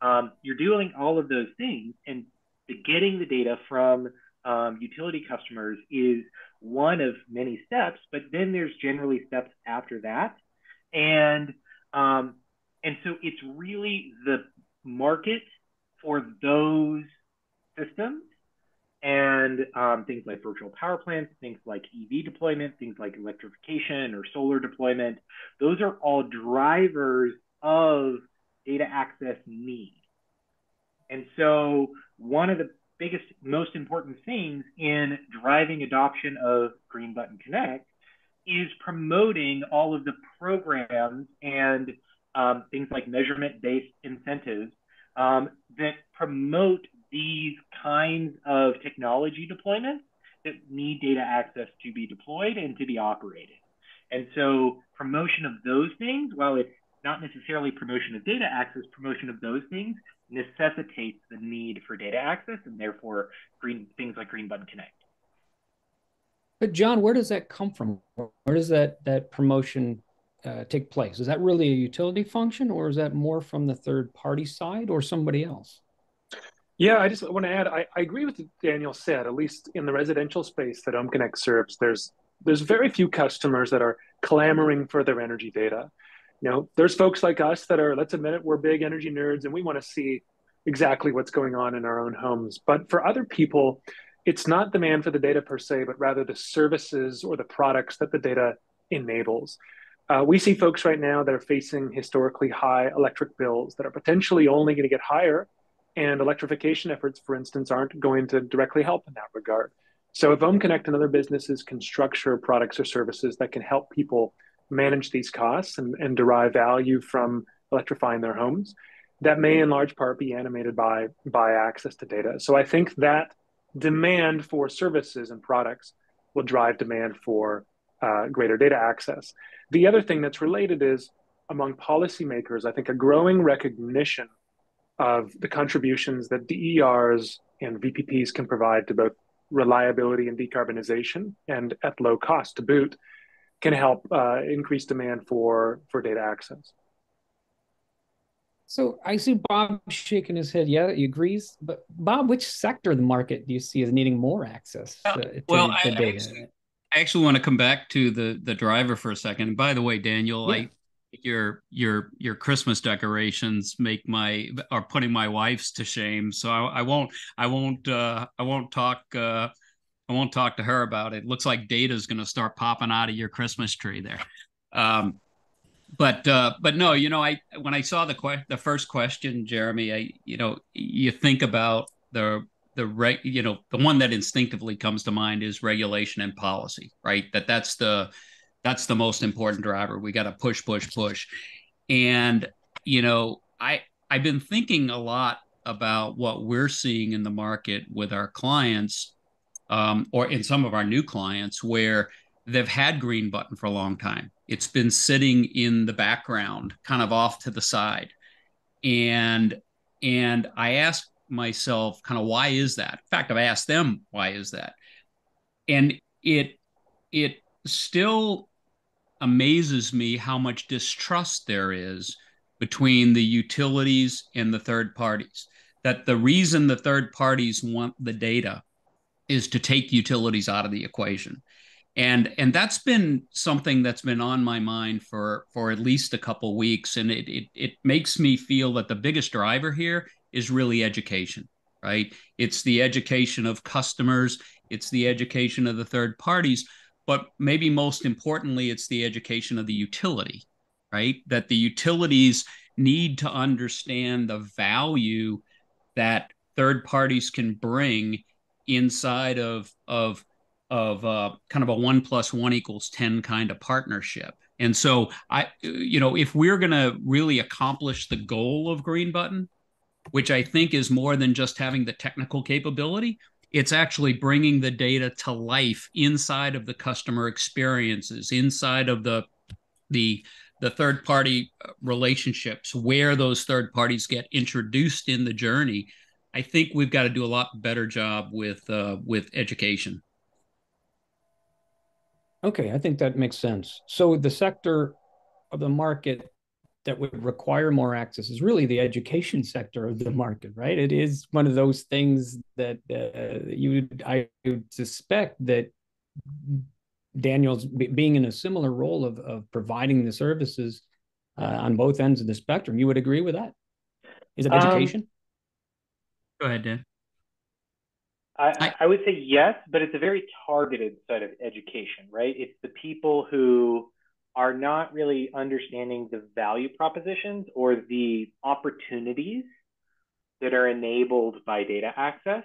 Speaker 6: Um, you're doing all of those things, and the getting the data from um, utility customers is one of many steps. But then there's generally steps after that, and um, and so it's really the market for those systems and um, things like virtual power plants, things like EV deployment, things like electrification or solar deployment. Those are all drivers of data access need. And so, one of the biggest, most important things in driving adoption of Green Button Connect is promoting all of the programs and um, things like measurement based incentives um, that promote these kinds of technology deployments that need data access to be deployed and to be operated. And so, promotion of those things, while it's not necessarily promotion of data access, promotion of those things necessitates the need for data access and therefore green things like Green Button Connect.
Speaker 1: But John, where does that come from? Where does that that promotion uh, take place? Is that really a utility function, or is that more from the third party side, or somebody else?
Speaker 7: Yeah, I just want to add. I, I agree with Daniel said. At least in the residential space that OhmConnect serves, there's there's very few customers that are clamoring for their energy data. You know, there's folks like us that are. Let's admit it, we're big energy nerds, and we want to see exactly what's going on in our own homes. But for other people, it's not demand for the data per se, but rather the services or the products that the data enables. Uh, we see folks right now that are facing historically high electric bills that are potentially only going to get higher, and electrification efforts, for instance, aren't going to directly help in that regard. So, if OhmConnect and other businesses can structure products or services that can help people manage these costs and, and derive value from electrifying their homes, that may in large part be animated by by access to data. So, I think that demand for services and products will drive demand for uh, greater data access. The other thing that's related is among policymakers, I think a growing recognition of the contributions that DERs and VPPs can provide to both reliability and decarbonization and at low cost to boot can help uh, increase demand for, for data access.
Speaker 1: So I see Bob shaking his head. Yeah, he agrees. But Bob, which sector of the market do you see as needing more access to, to
Speaker 8: well, I, data? I actually want to come back to the the driver for a second. And by the way, Daniel, yeah. I your your your Christmas decorations make my are putting my wife's to shame. So I, I won't I won't uh, I won't talk uh, I won't talk to her about it. it looks like data is going to start popping out of your Christmas tree there. Um, but uh, but no, you know, I when I saw the que- the first question, Jeremy, I you know, you think about the the reg, you know, the one that instinctively comes to mind is regulation and policy, right? That that's the that's the most important driver. We got to push, push, push, and you know, I I've been thinking a lot about what we're seeing in the market with our clients, um, or in some of our new clients, where they've had green button for a long time. It's been sitting in the background, kind of off to the side. And and I asked myself kind of why is that? In fact, I've asked them why is that? And it it still amazes me how much distrust there is between the utilities and the third parties. That the reason the third parties want the data is to take utilities out of the equation and and that's been something that's been on my mind for for at least a couple weeks. And it, it it makes me feel that the biggest driver here is really education right? It's the education of customers. It's the education of the third parties. But maybe most importantly it's the education of the utility right? That the utilities need to understand the value that third parties can bring inside of of of uh, kind of a one plus one equals 10 kind of partnership. And so I, you know, if we're going to really accomplish the goal of Green Button, which I think is more than just having the technical capability, it's actually bringing the data to life inside of the customer experiences, inside of the the the third party uh, relationships where those third parties get introduced in the journey. I think we've got to do a lot better job with uh, with education.
Speaker 1: Okay, I think that makes sense. So the sector of the market that would require more access is really the education sector of the market, right? It is one of those things that uh, you would, I would suspect that Daniel's being in a similar role of, of providing the services uh, on both ends of the spectrum. You would agree with that? Is it um, education? Um,
Speaker 8: Go ahead, Dan.
Speaker 6: I, I, would say yes, but it's a very targeted set of education, right? It's the people who are not really understanding the value propositions or the opportunities that are enabled by data access.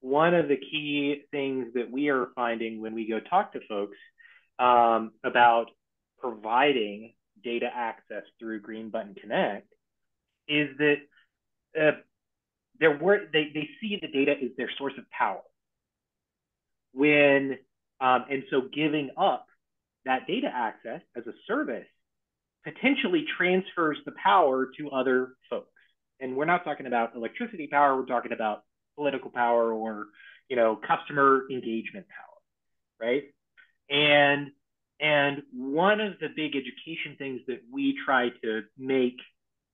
Speaker 6: One of the key things that we are finding when we go talk to folks um, about providing data access through Green Button Connect is that uh, there were they, they see the data as their source of power. When um, and so giving up that data access as a service potentially transfers the power to other folks. And we're not talking about electricity power, we're talking about political power or you know customer engagement power. right? And and one of the big education things that we try to make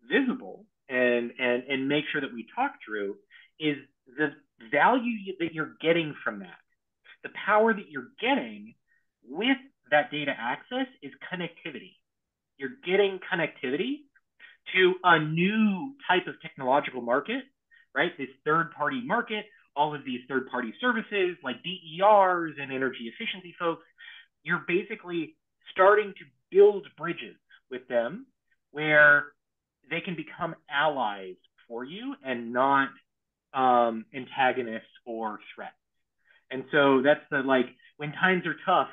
Speaker 6: visible and and and make sure that we talk through is the value that you're getting from that. The power that you're getting with that data access is connectivity. You're getting connectivity to a new type of technological market, right? This third party market, all of these third party services like DERs and energy efficiency folks. You're basically starting to build bridges with them where they can become allies for you and not um, antagonists or threats. And so that's the like when times are tough,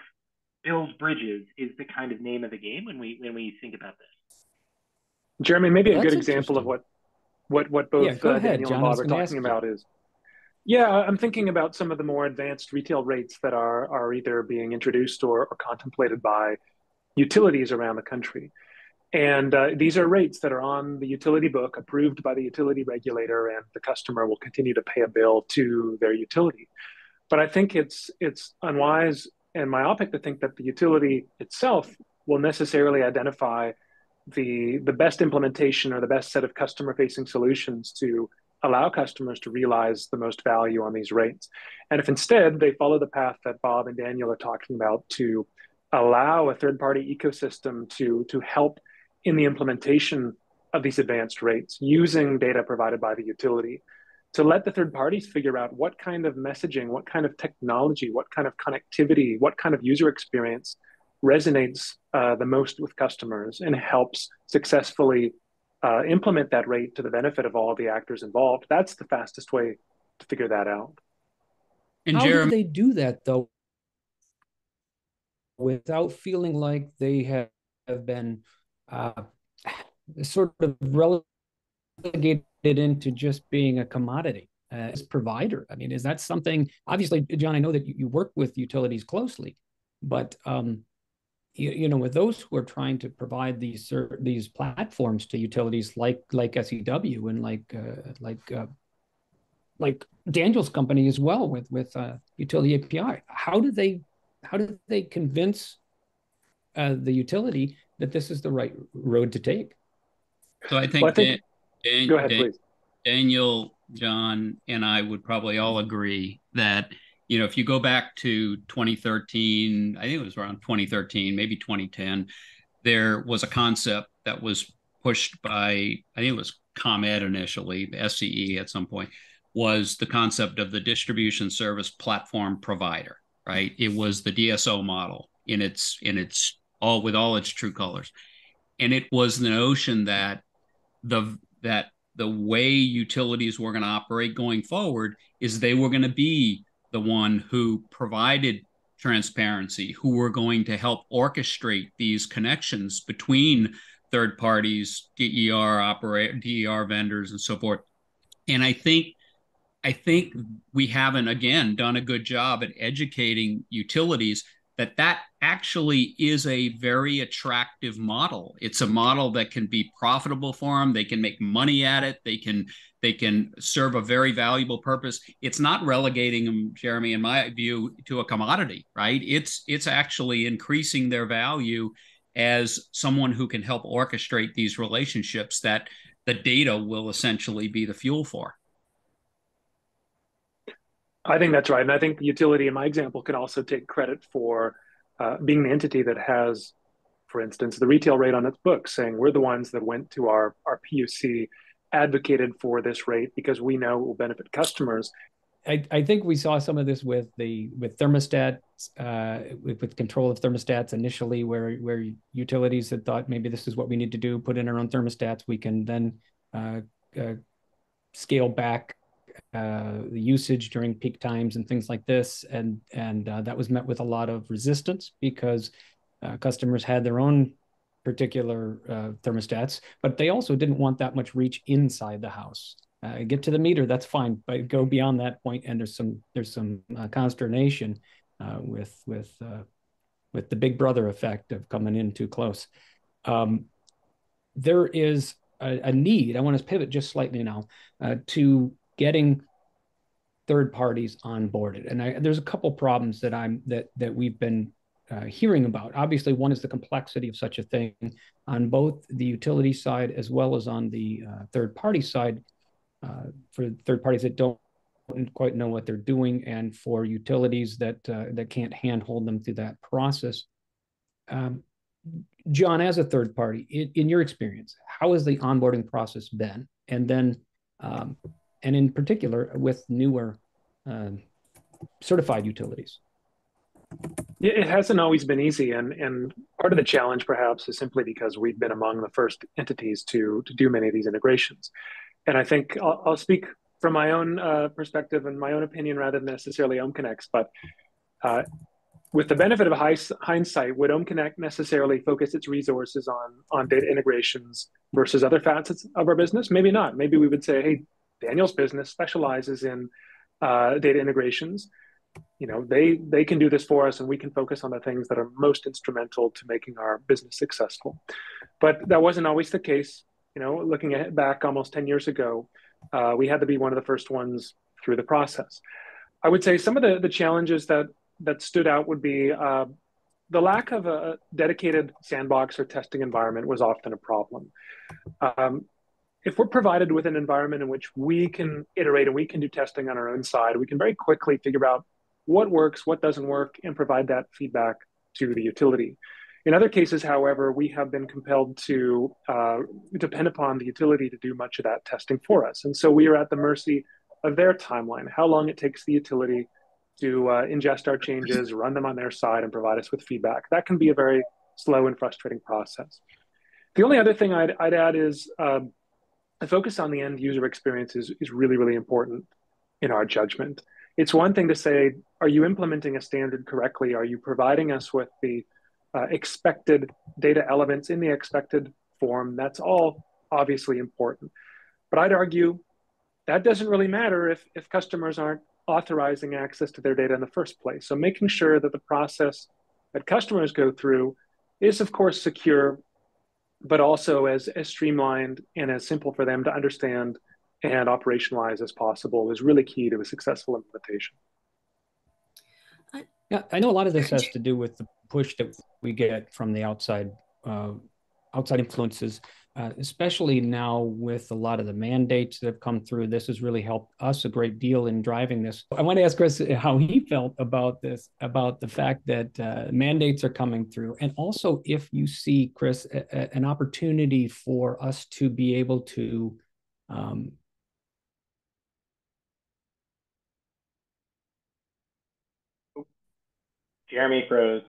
Speaker 6: build bridges is the kind of name of the game when we when we think about this.
Speaker 7: Jeremy, maybe a good example of what what what both
Speaker 1: yeah, uh,
Speaker 7: Daniel
Speaker 1: John,
Speaker 7: and Bob are talking about is yeah, I'm thinking about some of the more advanced retail rates that are are either being introduced or, or contemplated by utilities around the country. And uh, these are rates that are on the utility book, approved by the utility regulator, and the customer will continue to pay a bill to their utility. But I think it's it's unwise and myopic to think that the utility itself will necessarily identify the the best implementation or the best set of customer facing solutions to allow customers to realize the most value on these rates. And if instead they follow the path that Bob and Daniel are talking about to allow a third party ecosystem to to help in the implementation of these advanced rates using data provided by the utility to let the third parties figure out what kind of messaging, what kind of technology, what kind of connectivity, what kind of user experience resonates uh, the most with customers and helps successfully uh, implement that rate to the benefit of all the actors involved. That's the fastest way to figure that out.
Speaker 1: And How Jeremy- do they do that though, without feeling like they have, have been uh, sort of relegated into just being a commodity as provider? I mean, is that something? Obviously, John, I know that you, you work with utilities closely, but um, you, you, know, with those who are trying to provide these these platforms to utilities like like SEW and like uh, like uh, like Daniel's company as well with with uh, UtilityAPI, how do they how do they convince uh, the utility that this is the right road to take.
Speaker 8: So I think, well, I think Dan, go ahead, Dan, please. Daniel, John, and I would probably all agree that you know if you go back to 2013, I think it was around 2013, maybe 2010, there was a concept that was pushed by I think it was ComEd initially, SCE at some point, was the concept of the distribution service platform provider. Right, it was the DSO model in its in its all with all its true colors. And it was the notion that the that the way utilities were going to operate going forward is they were going to be the one who provided transparency, who were going to help orchestrate these connections between third parties, DER operate DER vendors, and so forth. And I think I think we haven't again done a good job at educating utilities that that actually is a very attractive model. It's a model that can be profitable for them they can make money at it. They can they can serve a very valuable purpose. It's not relegating them jeremy in my view to a commodity right? It's it's actually increasing their value as someone who can help orchestrate these relationships that the data will essentially be the fuel for
Speaker 7: I think that's right. And I think the utility in my example can also take credit for uh, being the entity that has, for instance, the retail rate on its books, saying we're the ones that went to our, our PUC, advocated for this rate because we know it will benefit customers.
Speaker 1: I, I think we saw some of this with the with thermostats, uh, with, with control of thermostats initially, where where utilities had thought maybe this is what we need to do, put in our own thermostats. We can then uh, uh, scale back uh, the usage during peak times and things like this, and and uh, that was met with a lot of resistance because uh, customers had their own particular uh, thermostats, but they also didn't want that much reach inside the house. Uh, get to the meter, that's fine, but go beyond that point, and there's some there's some consternation with with with the Big Brother effect of coming in too close. Um, there is a, a, need. I want to pivot just slightly now to getting third parties onboarded. And I, there's a couple problems that I'm that that we've been uh, hearing about. Obviously, one is the complexity of such a thing on both the utility side as well as on the uh, third party side. Uh, for third parties that don't quite know what they're doing, and for utilities that uh, that can't handhold them through that process. Um, John, as a third party, in, in, your experience, how has the onboarding process been? And then, um, and in particular, with newer uh, certified utilities.
Speaker 7: It hasn't always been easy, and and part of the challenge perhaps is simply because we've been among the first entities to to do many of these integrations. And I think I'll, I'll speak from my own uh, perspective and my own opinion rather than necessarily OhmConnect's, but uh, with the benefit of hindsight, would OhmConnect necessarily focus its resources on on data integrations versus other facets of our business? Maybe not. Maybe we would say, hey, Daniel's business specializes in uh, data integrations. You know they they can do this for us and we can focus on the things that are most instrumental to making our business successful. But that wasn't always the case. You know looking at back almost 10 years ago uh, we had to be one of the first ones through the process. I would say some of the the challenges that that stood out would be uh, the lack of a dedicated sandbox or testing environment was often a problem. Um, if we're provided with an environment in which we can iterate and we can do testing on our own side, we can very quickly figure out what works, what doesn't work, and provide that feedback to the utility. In other cases, however, we have been compelled to uh, depend upon the utility to do much of that testing for us. And so we are at the mercy of their timeline, how long it takes the utility to uh, ingest our changes, run them on their side, and provide us with feedback. That can be a very slow and frustrating process. The only other thing I'd, I'd add is um, the focus on the end user experience is, is really, really important in our judgment it's one thing to say, are you implementing a standard correctly? Are you providing us with the uh, expected data elements in the expected form? That's all obviously important. But I'd argue that doesn't really matter if, if customers aren't authorizing access to their data in the first place. So making sure that the process that customers go through is, of course, secure, but also as, as streamlined and as simple for them to understand and operationalize as possible is really key to a successful implementation.
Speaker 1: Yeah, I know a lot of this has to do with the push that we get from the outside uh, outside influences, uh, especially now with a lot of the mandates that have come through. This has really helped us a great deal in driving this. I want to ask Chris how he felt about this, about the fact that uh, mandates are coming through, and also if you see, Chris, a, a, an opportunity for us to be able to um,
Speaker 6: Jeremy froze.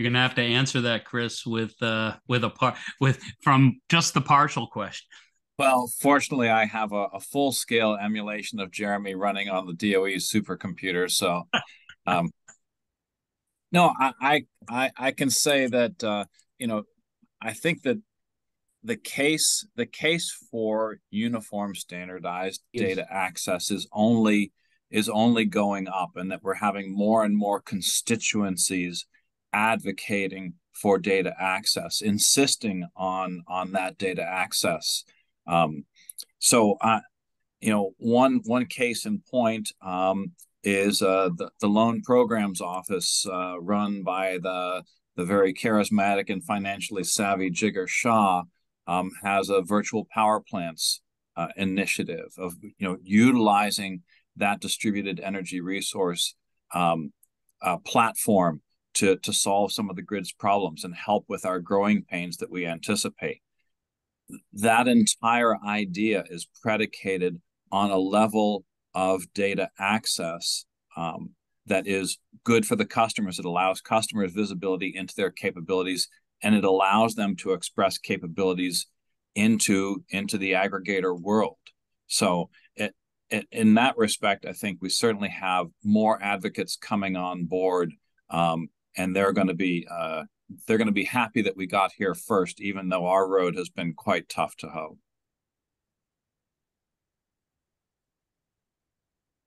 Speaker 8: You're gonna have to answer that, Chris, with uh, with a part with from just the partial question.
Speaker 9: Well, fortunately, I have a, a full scale emulation of Jeremy running on the DOE supercomputer. So, *laughs* um, no, I, I I can say that uh, you know I think that the case the case for uniform standardized yes. data access is only is only going up and that we're having more and more constituencies advocating for data access insisting on on that data access. Um, so uh, you know one one case in point um, is uh, the, the loan programs office uh, run by the the very charismatic and financially savvy Jigar Shah um, has a virtual power plants uh, initiative of you know utilizing that distributed energy resource um, uh, platform to to solve some of the grid's problems and help with our growing pains that we anticipate. That entire idea is predicated on a level of data access um, that is good for the customers. It allows customers visibility into their capabilities and it allows them to express capabilities into into the aggregator world so it, it, in that respect i think we certainly have more advocates coming on board um, and they're going to be uh, they're going to be happy that we got here first even though our road has been quite tough to hoe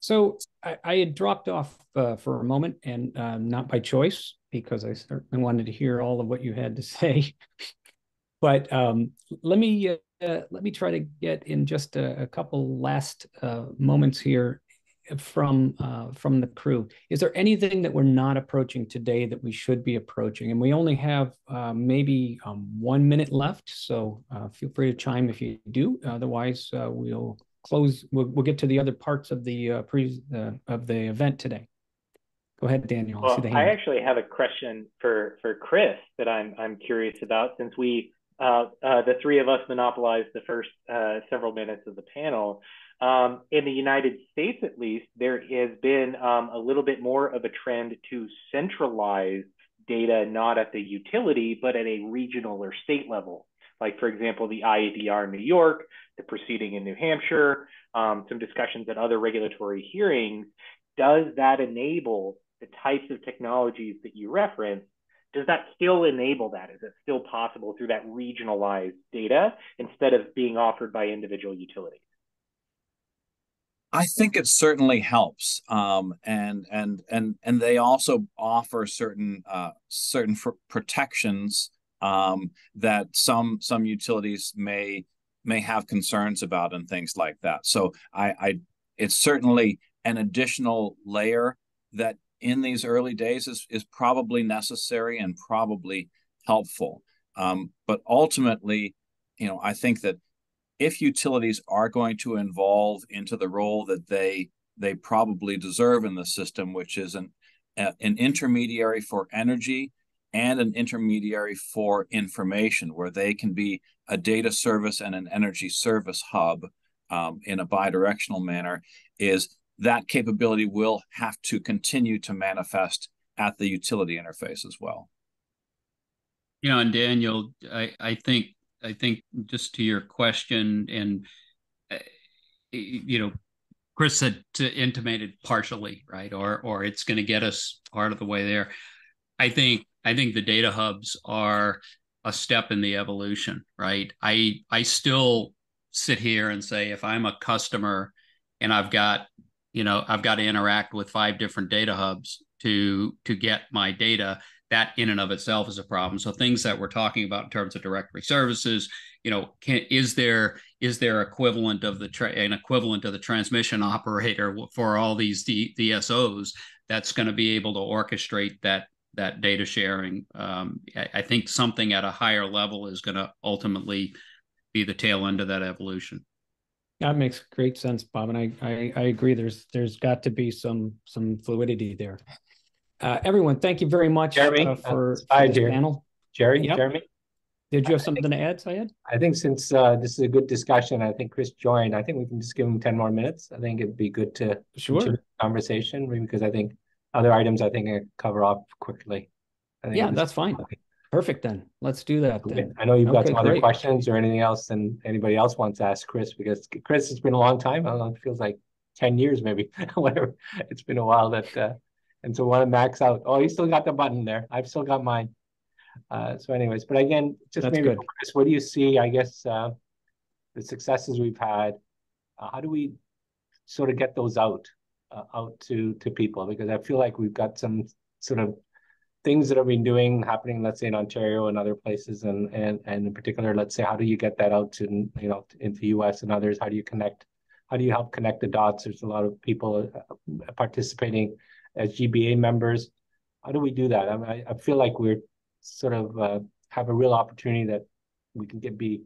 Speaker 1: So I, I, had dropped off uh, for a moment, and uh, not by choice, because I certainly wanted to hear all of what you had to *laughs* say. but um, let me uh, let me try to get in just a, a couple last uh, moments here from uh, from the crew. Is there anything that we're not approaching today that we should be approaching? And we only have uh, maybe um, one minute left, so uh, feel free to chime if you do. Otherwise, uh, we'll close. We'll, we'll get to the other parts of the uh, pre uh, of the event today. Go ahead, Daniel.
Speaker 6: Well, I actually have a question for for Chris that I'm I'm curious about since we the three of us monopolized the first several minutes of the panel. Um, in the United States, at least, there has been um, a little bit more of a trend to centralize data not at the utility, but at a regional or state level. Like, for example, the IEDR in New York, the proceeding in New Hampshire, um, some discussions at other regulatory hearings. Does that enable the types of technologies that you reference? Does that still enable that? Is it still possible through that regionalized data instead of being offered by individual utilities?
Speaker 9: I think it certainly helps, um, and and and and they also offer certain uh, certain protections um, that some some utilities may may have concerns about and things like that. So I, I it's certainly an additional layer that in these early days is is probably necessary and probably helpful. Um, but ultimately, you know, I think that if utilities are going to evolve into the role that they they probably deserve in the system, which is an an intermediary for energy and an intermediary for information, where they can be a data service and an energy service hub um, in a bidirectional manner, is that capability will have to continue to manifest at the utility interface as well.
Speaker 8: You know, and Daniel, I, I think I think just to your question, and uh, you know, Chris had intimated partially, right, or or it's going to get us part of the way there. I think I think the data hubs are a step in the evolution, right? I I still sit here and say if I'm a customer and I've got you know I've got to interact with five different data hubs to to get my data that in and of itself is a problem. So things that we're talking about in terms of directory services, you know, can, is there is there equivalent of the tra- an equivalent of the transmission operator for all these D- DSOs that's going to be able to orchestrate that that data sharing? Um, I, I think something at a higher level is going to ultimately be the tail end of that evolution.
Speaker 1: That makes great sense, Bob, and I, I, I agree. There's there's got to be some some fluidity there. Uh, everyone, thank you very much
Speaker 2: Jeremy,
Speaker 1: uh, for,
Speaker 2: uh,
Speaker 1: for this panel.
Speaker 2: Jerry,
Speaker 1: Yep.
Speaker 2: Jeremy,
Speaker 1: Did you have something to add, Syed?
Speaker 2: I think since uh, this is a good discussion, I think Chris joined. I think we can just give him ten more minutes. I think it'd be good to
Speaker 1: Sure.
Speaker 2: continue the conversation because I think other items I think I cover off quickly. I think
Speaker 1: Yeah, that's fine. Perfect then. Let's do that
Speaker 2: Okay.
Speaker 1: then.
Speaker 2: I know you've got
Speaker 1: Okay,
Speaker 2: some other
Speaker 1: great.
Speaker 2: questions or anything else and anybody else wants to ask Chris because Chris, it's been a long time. I don't know, it feels like ten years maybe, *laughs* whatever. It's been a while that, uh, and so want to max out. Oh, you still got the button there. I've still got mine. Uh, so anyways, but again, just
Speaker 1: That's
Speaker 2: maybe
Speaker 1: good.
Speaker 2: Chris, what do you see? I guess uh, the successes we've had. Uh, how do we sort of get those out uh, out to to people? Because I feel like we've got some sort of things that have been doing happening, let's say in Ontario and other places, and and and in particular, let's say, how do you get that out to you know into the U.S. and others? How do you connect? How do you help connect the dots? There's a lot of people uh, participating as GBA members. How do we do that? I, mean, I feel like we're sort of uh, have a real opportunity that we can get be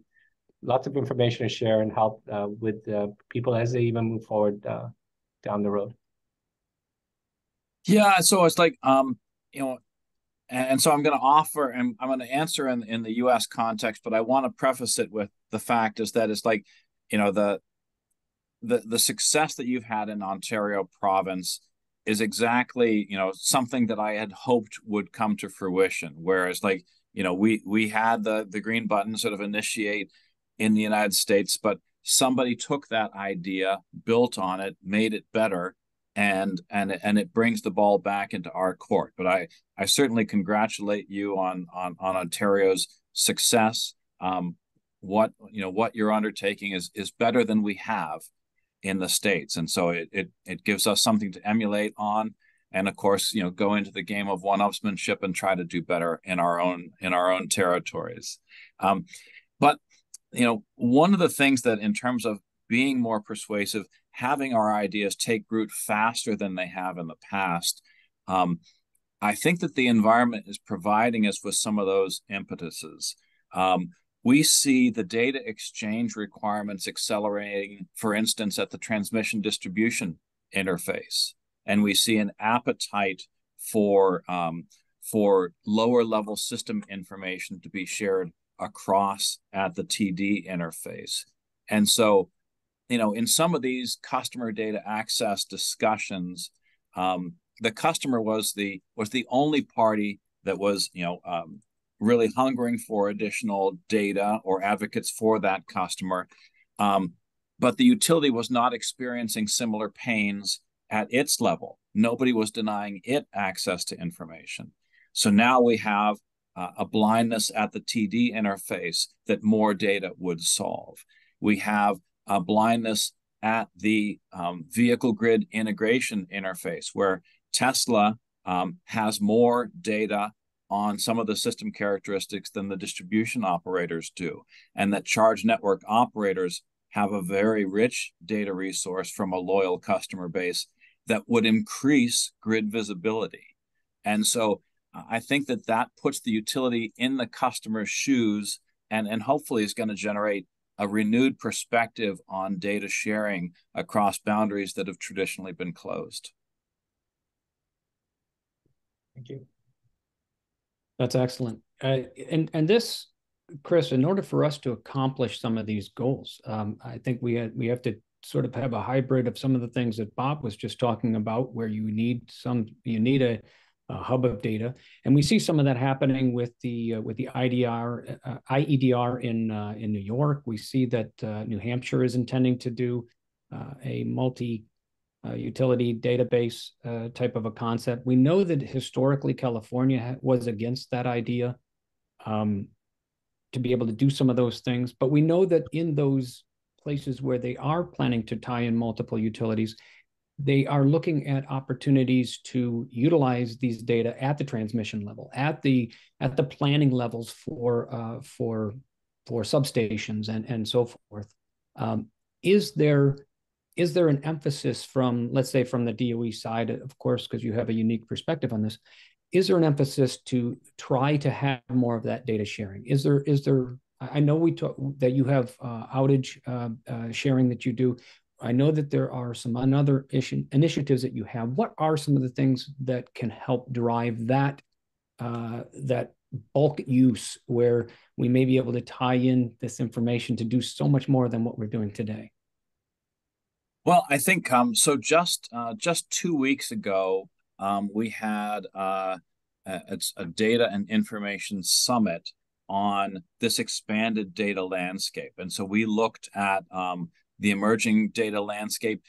Speaker 2: lots of information to share and help uh, with uh, people as they even move forward uh, down the road.
Speaker 9: Yeah, so it's like um, you know, and, so I'm going to offer and I'm going to answer in in the U.S. context, but I want to preface it with the fact is that it's like, you know, the the the success that you've had in Ontario province is exactly you know something that I had hoped would come to fruition. Whereas like you know we we had the the green button sort of initiate in the United States, but somebody took that idea, built on it, made it better, and and and it brings the ball back into our court. But I I certainly congratulate you on on on Ontario's success. Um, what you know what you're undertaking is is better than we have in the states and so it, it it gives us something to emulate on and of course you know go into the game of one-upsmanship and try to do better in our own in our own territories um, but you know, one of the things that in terms of being more persuasive, having our ideas take root faster than they have in the past, um, I think that the environment is providing us with some of those impetuses. Um, we see the data exchange requirements accelerating, for instance, at the transmission distribution interface, and we see an appetite for um, for lower level system information to be shared across at the TD interface. And so, you know, in some of these customer data access discussions, um, the customer was the was the only party that was, you know, um, really hungering for additional data or advocates for that customer. Um, but the utility was not experiencing similar pains at its level. Nobody was denying it access to information. So now we have uh, a blindness at the TD interface that more data would solve. We have a blindness at the um, vehicle grid integration interface where Tesla um, has more data on some of the system characteristics than the distribution operators do, and that charge network operators have a very rich data resource from a loyal customer base that would increase grid visibility. And so uh, I think that that puts the utility in the customer's shoes and, and hopefully is going to generate a renewed perspective on data sharing across boundaries that have traditionally been closed.
Speaker 2: Thank you.
Speaker 1: That's excellent. Uh, and and this, Chris, in order for us to accomplish some of these goals, um, I think we we have to sort of have a hybrid of some of the things that Bob was just talking about, where you need some you need a uh, hub of data. And we see some of that happening with the uh, with the IDR uh, IEDR in uh, in New York. We see that uh, New Hampshire is intending to do uh, a multi utility database type of a concept. We know that historically California was against that idea um, to be able to do some of those things, but we know that in those places where they are planning to tie in multiple utilities, they are looking at opportunities to utilize these data at the transmission level, at the at the planning levels for uh, for for substations and and so forth. Um, is there is there an emphasis from let's say from the DOE side, of course, because you have a unique perspective on this? Is there an emphasis to try to have more of that data sharing? Is there is there I know we talk that you have uh, outage uh, uh, sharing that you do. I know that there are some other issue, initiatives that you have. What are some of the things that can help drive that uh, that bulk use where we may be able to tie in this information to do so much more than what we're doing today?
Speaker 9: Well, I think um, so. Just uh, just two weeks ago, um, we had uh, a, a data and information summit on this expanded data landscape, and so we looked at um, the emerging data landscape,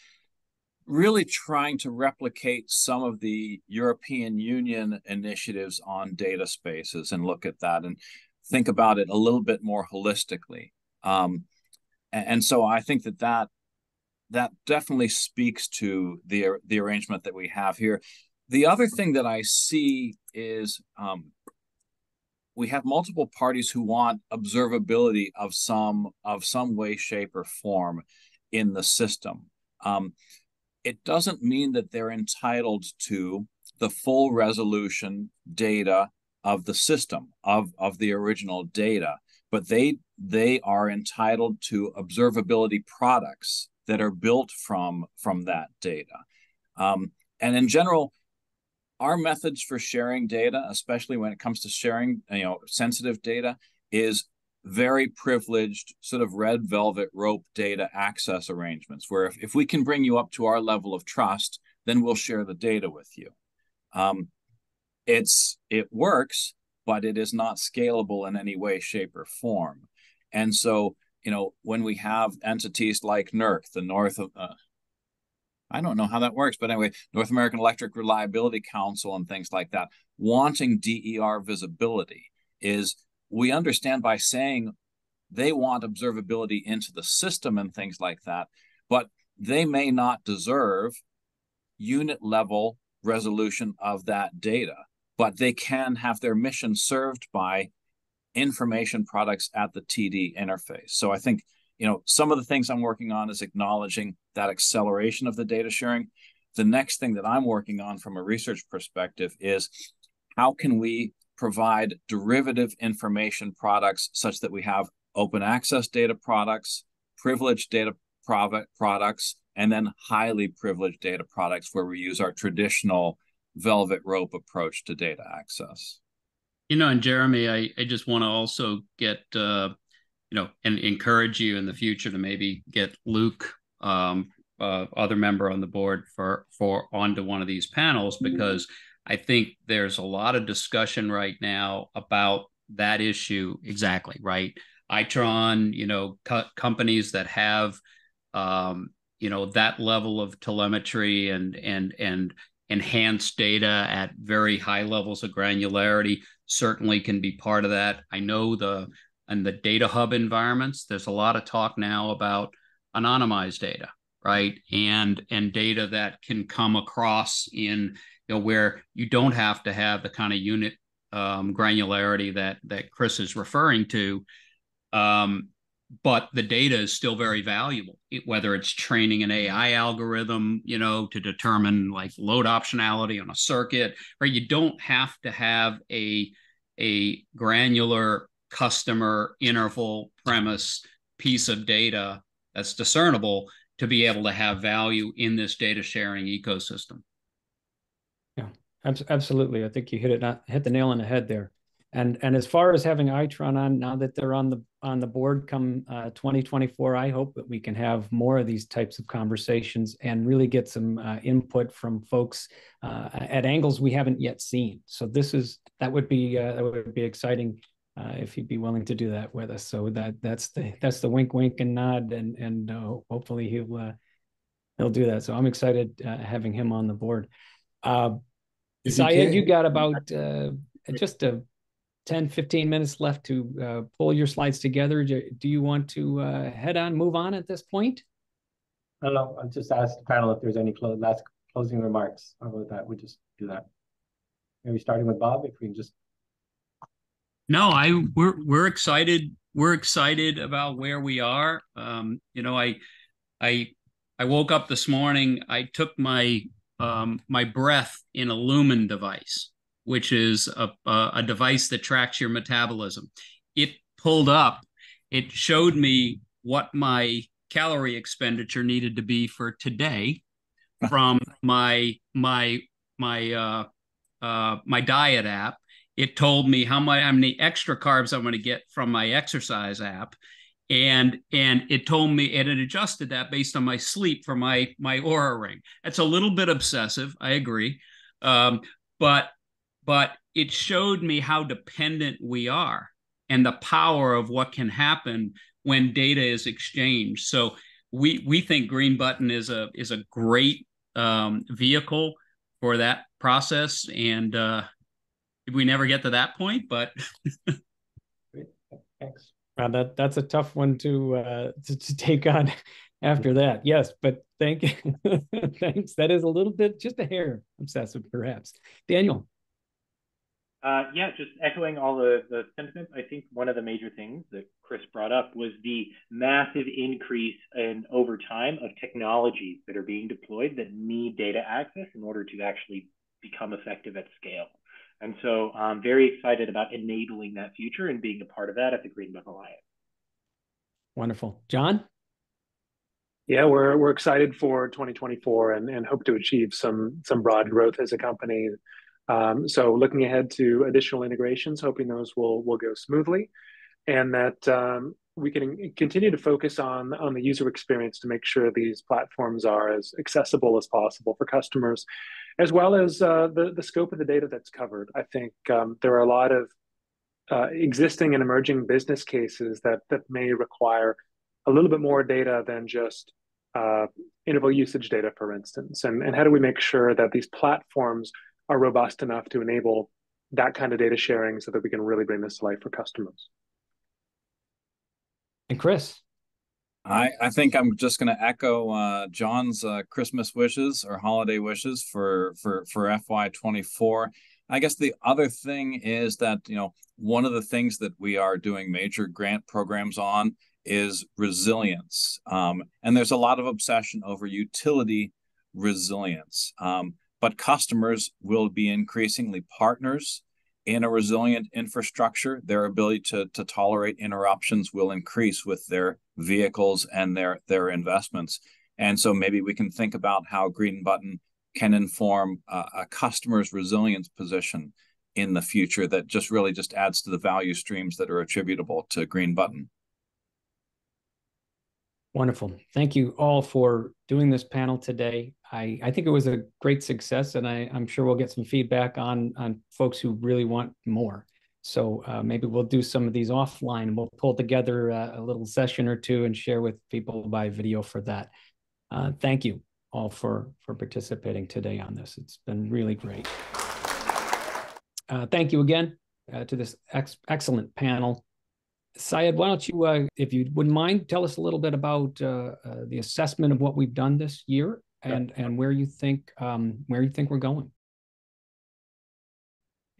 Speaker 9: really trying to replicate some of the European Union initiatives on data spaces and look at that and think about it a little bit more holistically. Um, and so I think that that that definitely speaks to the the arrangement that we have here. The other thing that I see is um, we have multiple parties who want observability of some of some way, shape, or form in the system. Um, it doesn't mean that they're entitled to the full resolution data of the system of, of the original data, but they they are entitled to observability products that are built from from that data. Um, and in general, our methods for sharing data, especially when it comes to sharing, you know, sensitive data, is very privileged sort of red velvet rope data access arrangements where if, if we can bring you up to our level of trust then we'll share the data with you um, it's it works but it is not scalable in any way shape or form and so you know when we have entities like NERC the north of uh, I don't know how that works, but anyway, North American Electric Reliability Council and things like that, wanting DER visibility is we understand by saying they want observability into the system and things like that, but they may not deserve unit level resolution of that data, but they can have their mission served by information products at the TD interface. So I think you know some of the things I'm working on is acknowledging that acceleration of the data sharing. The next thing that I'm working on from a research perspective is how can we provide derivative information products such that we have open access data products, privileged data products, and then highly privileged data products where we use our traditional velvet rope approach to data access.
Speaker 8: You know, and Jeremy, I, I just want to also get, uh, you know, and encourage you in the future to maybe get Luke, um, uh, other member on the board for for onto one of these panels mm-hmm. because I think there's a lot of discussion right now about that issue exactly right. Itron, you know, co- companies that have, um, you know, that level of telemetry and and and enhanced data at very high levels of granularity certainly can be part of that. I know the and the data hub environments, there's a lot of talk now about anonymized data, right? And and data that can come across in you know where you don't have to have the kind of unit um, granularity that that Chris is referring to. Um, but the data is still very valuable. It, whether it's training an ai algorithm you know to determine like load optionality on a circuit right? You don't have to have a a granular customer interval premise piece of data that's discernible to be able to have value in this data sharing ecosystem.
Speaker 1: Yeah absolutely. I think you hit it hit the nail on the head there and and as far as having Itron on now that they're on the on the board come uh, 2024, I hope that we can have more of these types of conversations and really get some uh, input from folks uh, at angles we haven't yet seen. So this is that would be uh, that would be exciting uh, if you'd be willing to do that with us. So that that's the that's the wink, wink, and nod, and and uh, hopefully he'll he'll do that. So I'm excited having him on the board. Uh, Syed, you got about *laughs* just a 10, 15 minutes left to uh, pull your slides together. Do, do you want to uh, head on, move on at this point?
Speaker 2: I don't know. I'll just ask the panel if there's any clo last closing remarks. How about that? We just do that. Maybe starting with Bob, if we can just.
Speaker 8: No, I we're we're excited. We're excited about where we are. Um, you know, I I I woke up this morning. I took my um, my breath in a Lumen device which is a, a device that tracks your metabolism. It pulled up, it showed me what my calorie expenditure needed to be for today *laughs* from my my my uh, uh, my diet app. It told me how, my, how many extra carbs I'm going to get from my exercise app, and and it told me and it adjusted that based on my sleep for my my Oura ring. It's a little bit obsessive, I agree, um, but but it showed me how dependent we are and the power of what can happen when data is exchanged. So we we think Green Button is a is a great um, vehicle for that process, and uh, we never get to that point, but. *laughs*
Speaker 1: Thanks. Well, that that's a tough one to uh, to, to take on *laughs* after that. Yes, but thank you. *laughs* Thanks. That is a little bit just a hair obsessive, perhaps. Daniel.
Speaker 6: Uh, yeah, just echoing all the, the sentiments. I think one of the major things that Chris brought up was the massive increase in over time of technologies that are being deployed that need data access in order to actually become effective at scale. And so I'm very excited about enabling that future and being a part of that at the Green Button Alliance.
Speaker 1: Wonderful. John?
Speaker 7: Yeah, we're we're excited for 2024 and, and hope to achieve some some broad growth as a company. Um, so looking ahead to additional integrations, hoping those will will go smoothly, and that um, we can continue to focus on on the user experience to make sure these platforms are as accessible as possible for customers, as well as uh, the the scope of the data that's covered. I think um, there are a lot of uh, existing and emerging business cases that that may require a little bit more data than just uh, interval usage data, for instance. And and how do we make sure that these platforms are robust enough to enable that kind of data sharing so that we can really bring this to life for customers.
Speaker 1: And Chris?
Speaker 9: I, I think I'm just going to echo uh, John's uh, Christmas wishes or holiday wishes for for for FY24. I guess the other thing is that, you know, one of the things that we are doing major grant programs on is resilience. Um, and there's a lot of obsession over utility resilience. Um, but customers will be increasingly partners in a resilient infrastructure. Their ability to, to tolerate interruptions will increase with their vehicles and their, their investments. And so maybe we can think about how Green Button can inform a customer's resilience position in the future that just really just adds to the value streams that are attributable to Green Button.
Speaker 1: Wonderful. Thank you all for doing this panel today. I, I think it was a great success, and I, I'm sure we'll get some feedback on, on folks who really want more. So uh, maybe we'll do some of these offline. And we'll pull together a, a, little session or two and share with people by video for that. Uh, thank you all for, for participating today on this. It's been really great. Uh, thank you again uh, to this ex excellent panel. Syed, why don't you, uh, if you wouldn't mind, tell us a little bit about uh, uh, the assessment of what we've done this year and and where you think um, where you think we're going.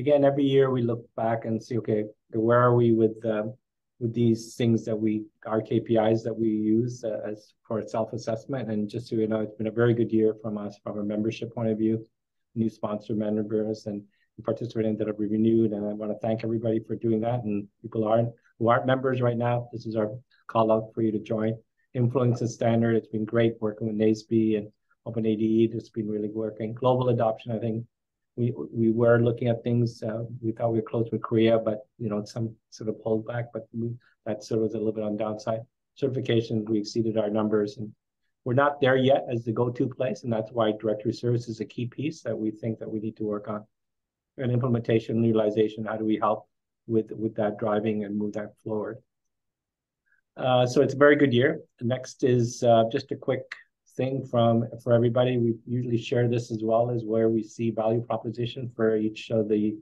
Speaker 2: Again, every year we look back and see, okay, where are we with um, with these things that we our KPIs that we use uh, as for self-assessment. And just so you know, it's been a very good year from us from a membership point of view, new sponsor members and participating that have renewed. And I want to thank everybody for doing that. And people aren't who aren't members right now, this is our call out for you to join. Influence and standard, it's been great working with NAESB and OpenADE. It's been really working. Global adoption, I think we we were looking at things. Uh, we thought we were close with Korea, but you know some sort of pulled back. But we, that sort of was a little bit on downside. Certification, we exceeded our numbers, and we're not there yet as the go-to place, and that's why directory service is a key piece that we think that we need to work on. And implementation, utilization, how do we help with with that driving and move that forward? Uh, so it's a very good year. Next is uh, just a quick thing from for everybody. We usually share this as well as where we see value proposition for each of the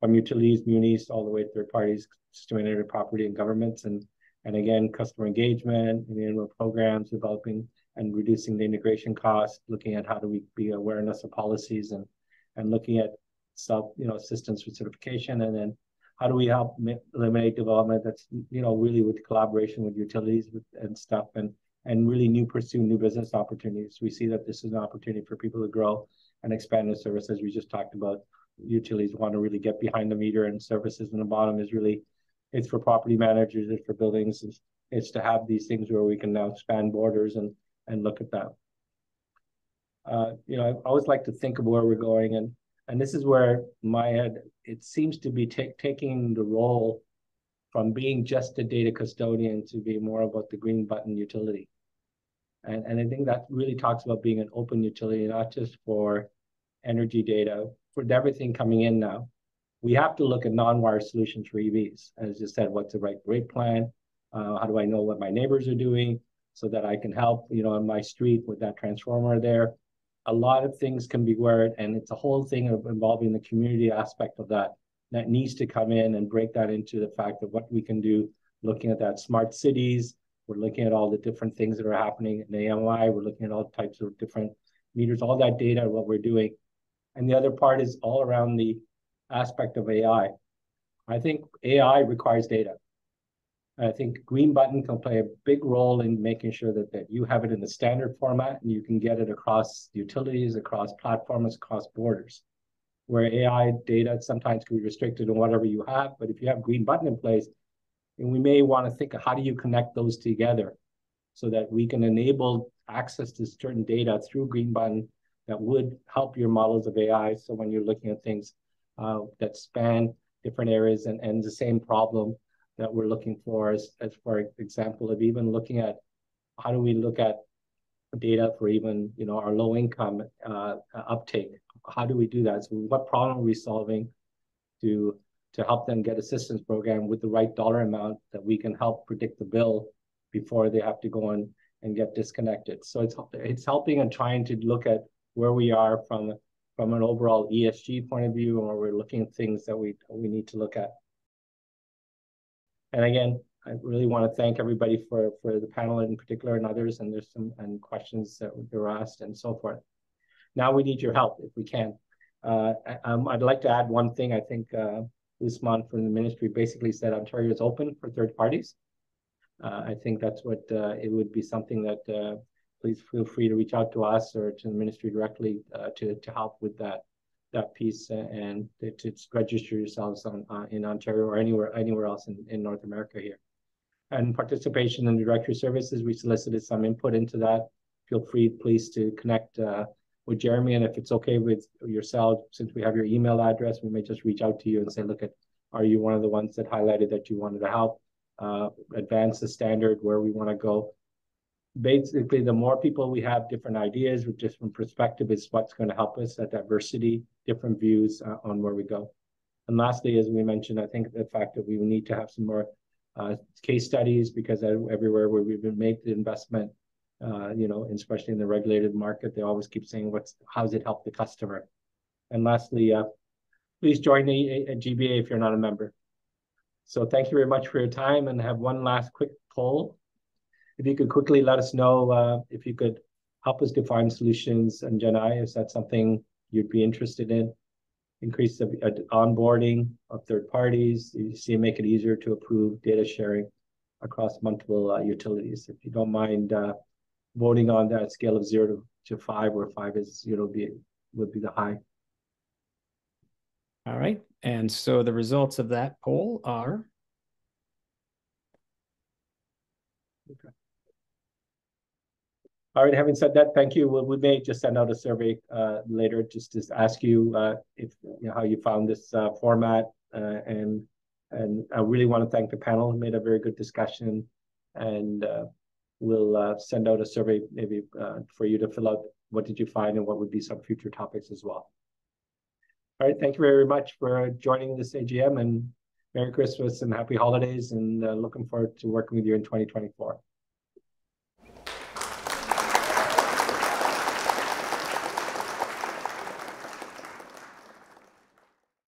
Speaker 2: from utilities, munis, all the way third parties, integrated property and governments, and and again customer engagement, annual programs, developing and reducing the integration costs, looking at how do we be awareness of policies and and looking at self you know assistance for certification, and then how do we help eliminate development that's you know really with collaboration with utilities and stuff. And and really new pursue new business opportunities. We see that this is an opportunity for people to grow and expand the services we just talked about. Utilities want to really get behind the meter and services, and the bottom is really it's for property managers, it's for buildings, it's, it's to have these things where we can now span borders and and look at that. Uh, you know, I always like to think of where we're going, and and this is where my head it seems to be taking the role from being just a data custodian to be more about the green button utility. And, and I think that really talks about being an open utility, not just for energy data, for everything coming in now. We have to look at non-wire solutions for EVs. As you said, what's the right rate plan? Uh, how do I know what my neighbors are doing so that I can help, you know, on my street with that transformer there? A lot of things can be wired, and it's a whole thing of involving the community aspect of that that needs to come in and break that into the fact of what we can do, looking at that smart cities. We're looking at all the different things that are happening in AMI. We're looking at all types of different meters, all that data, what we're doing. And the other part is all around the aspect of AI. I think AI requires data. I think Green Button can play a big role in making sure that, that you have it in the standard format and you can get it across utilities, across platforms, across borders where AI data sometimes can be restricted on whatever you have. But if you have green button in place, and we may want to think of how do you connect those together so that we can enable access to certain data through green button that would help your models of AI. So when you're looking at things uh, that span different areas and, and the same problem that we're looking for as, as for example of even looking at how do we look at data for even you know our low income uh, uptake how do we do that? So what problem are we solving to to help them get assistance program with the right dollar amount that we can help predict the bill before they have to go and, and get disconnected. So it's it's helping and trying to look at where we are from from an overall ESG point of view, or we're looking at things that we we need to look at. And again, I really want to thank everybody for for the panel in particular and others, and there's some and questions that were asked and so forth. Now we need your help if we can. Uh, um, I'd like to add one thing. I think uh, Usman from the ministry basically said Ontario is open for third parties. Uh, I think that's what uh, it would be something that uh, please feel free to reach out to us or to the ministry directly uh, to to help with that that piece and to, to register yourselves on uh, in Ontario or anywhere anywhere else in, in North America here. And participation in directory services, we solicited some input into that. Feel free, please, to connect uh, with Jeremy, and if it's okay with yourself, since we have your email address, we may just reach out to you and say, look at, are you one of the ones that highlighted that you wanted to help? uh, advance the standard where we want to go. Basically, the more people we have different ideas with different perspective is what's going to help us, that diversity, different views uh, on where we go. And lastly, as we mentioned, I think the fact that we need to have some more uh, case studies because everywhere where we've been made the investment, uh, you know, especially in the regulated market, they always keep saying, "What's how does it help the customer?" And lastly, uh, please join a, a GBA if you're not a member. So thank you very much for your time and have one last quick poll. If you could quickly let us know uh, if you could help us define solutions and Gen AI, is that something you'd be interested in? Increase the uh, onboarding of third parties, you see make it easier to approve data sharing across multiple uh, utilities. If you don't mind uh, voting on that scale of zero to, to five, where five is, you know, be would be the high.
Speaker 1: All right. And so the results of that poll are.
Speaker 2: Okay. All right, having said that, thank you. we may just send out a survey uh, later just to ask you uh, if you know, how you found this uh, format. Uh, and and I really want to thank the panel. We made a very good discussion. And uh, we'll uh, send out a survey maybe for you to fill out what did you find and what would be some future topics as well. All right, thank you very much for joining this AGM and Merry Christmas and Happy Holidays and uh, looking forward to working with you in 2024.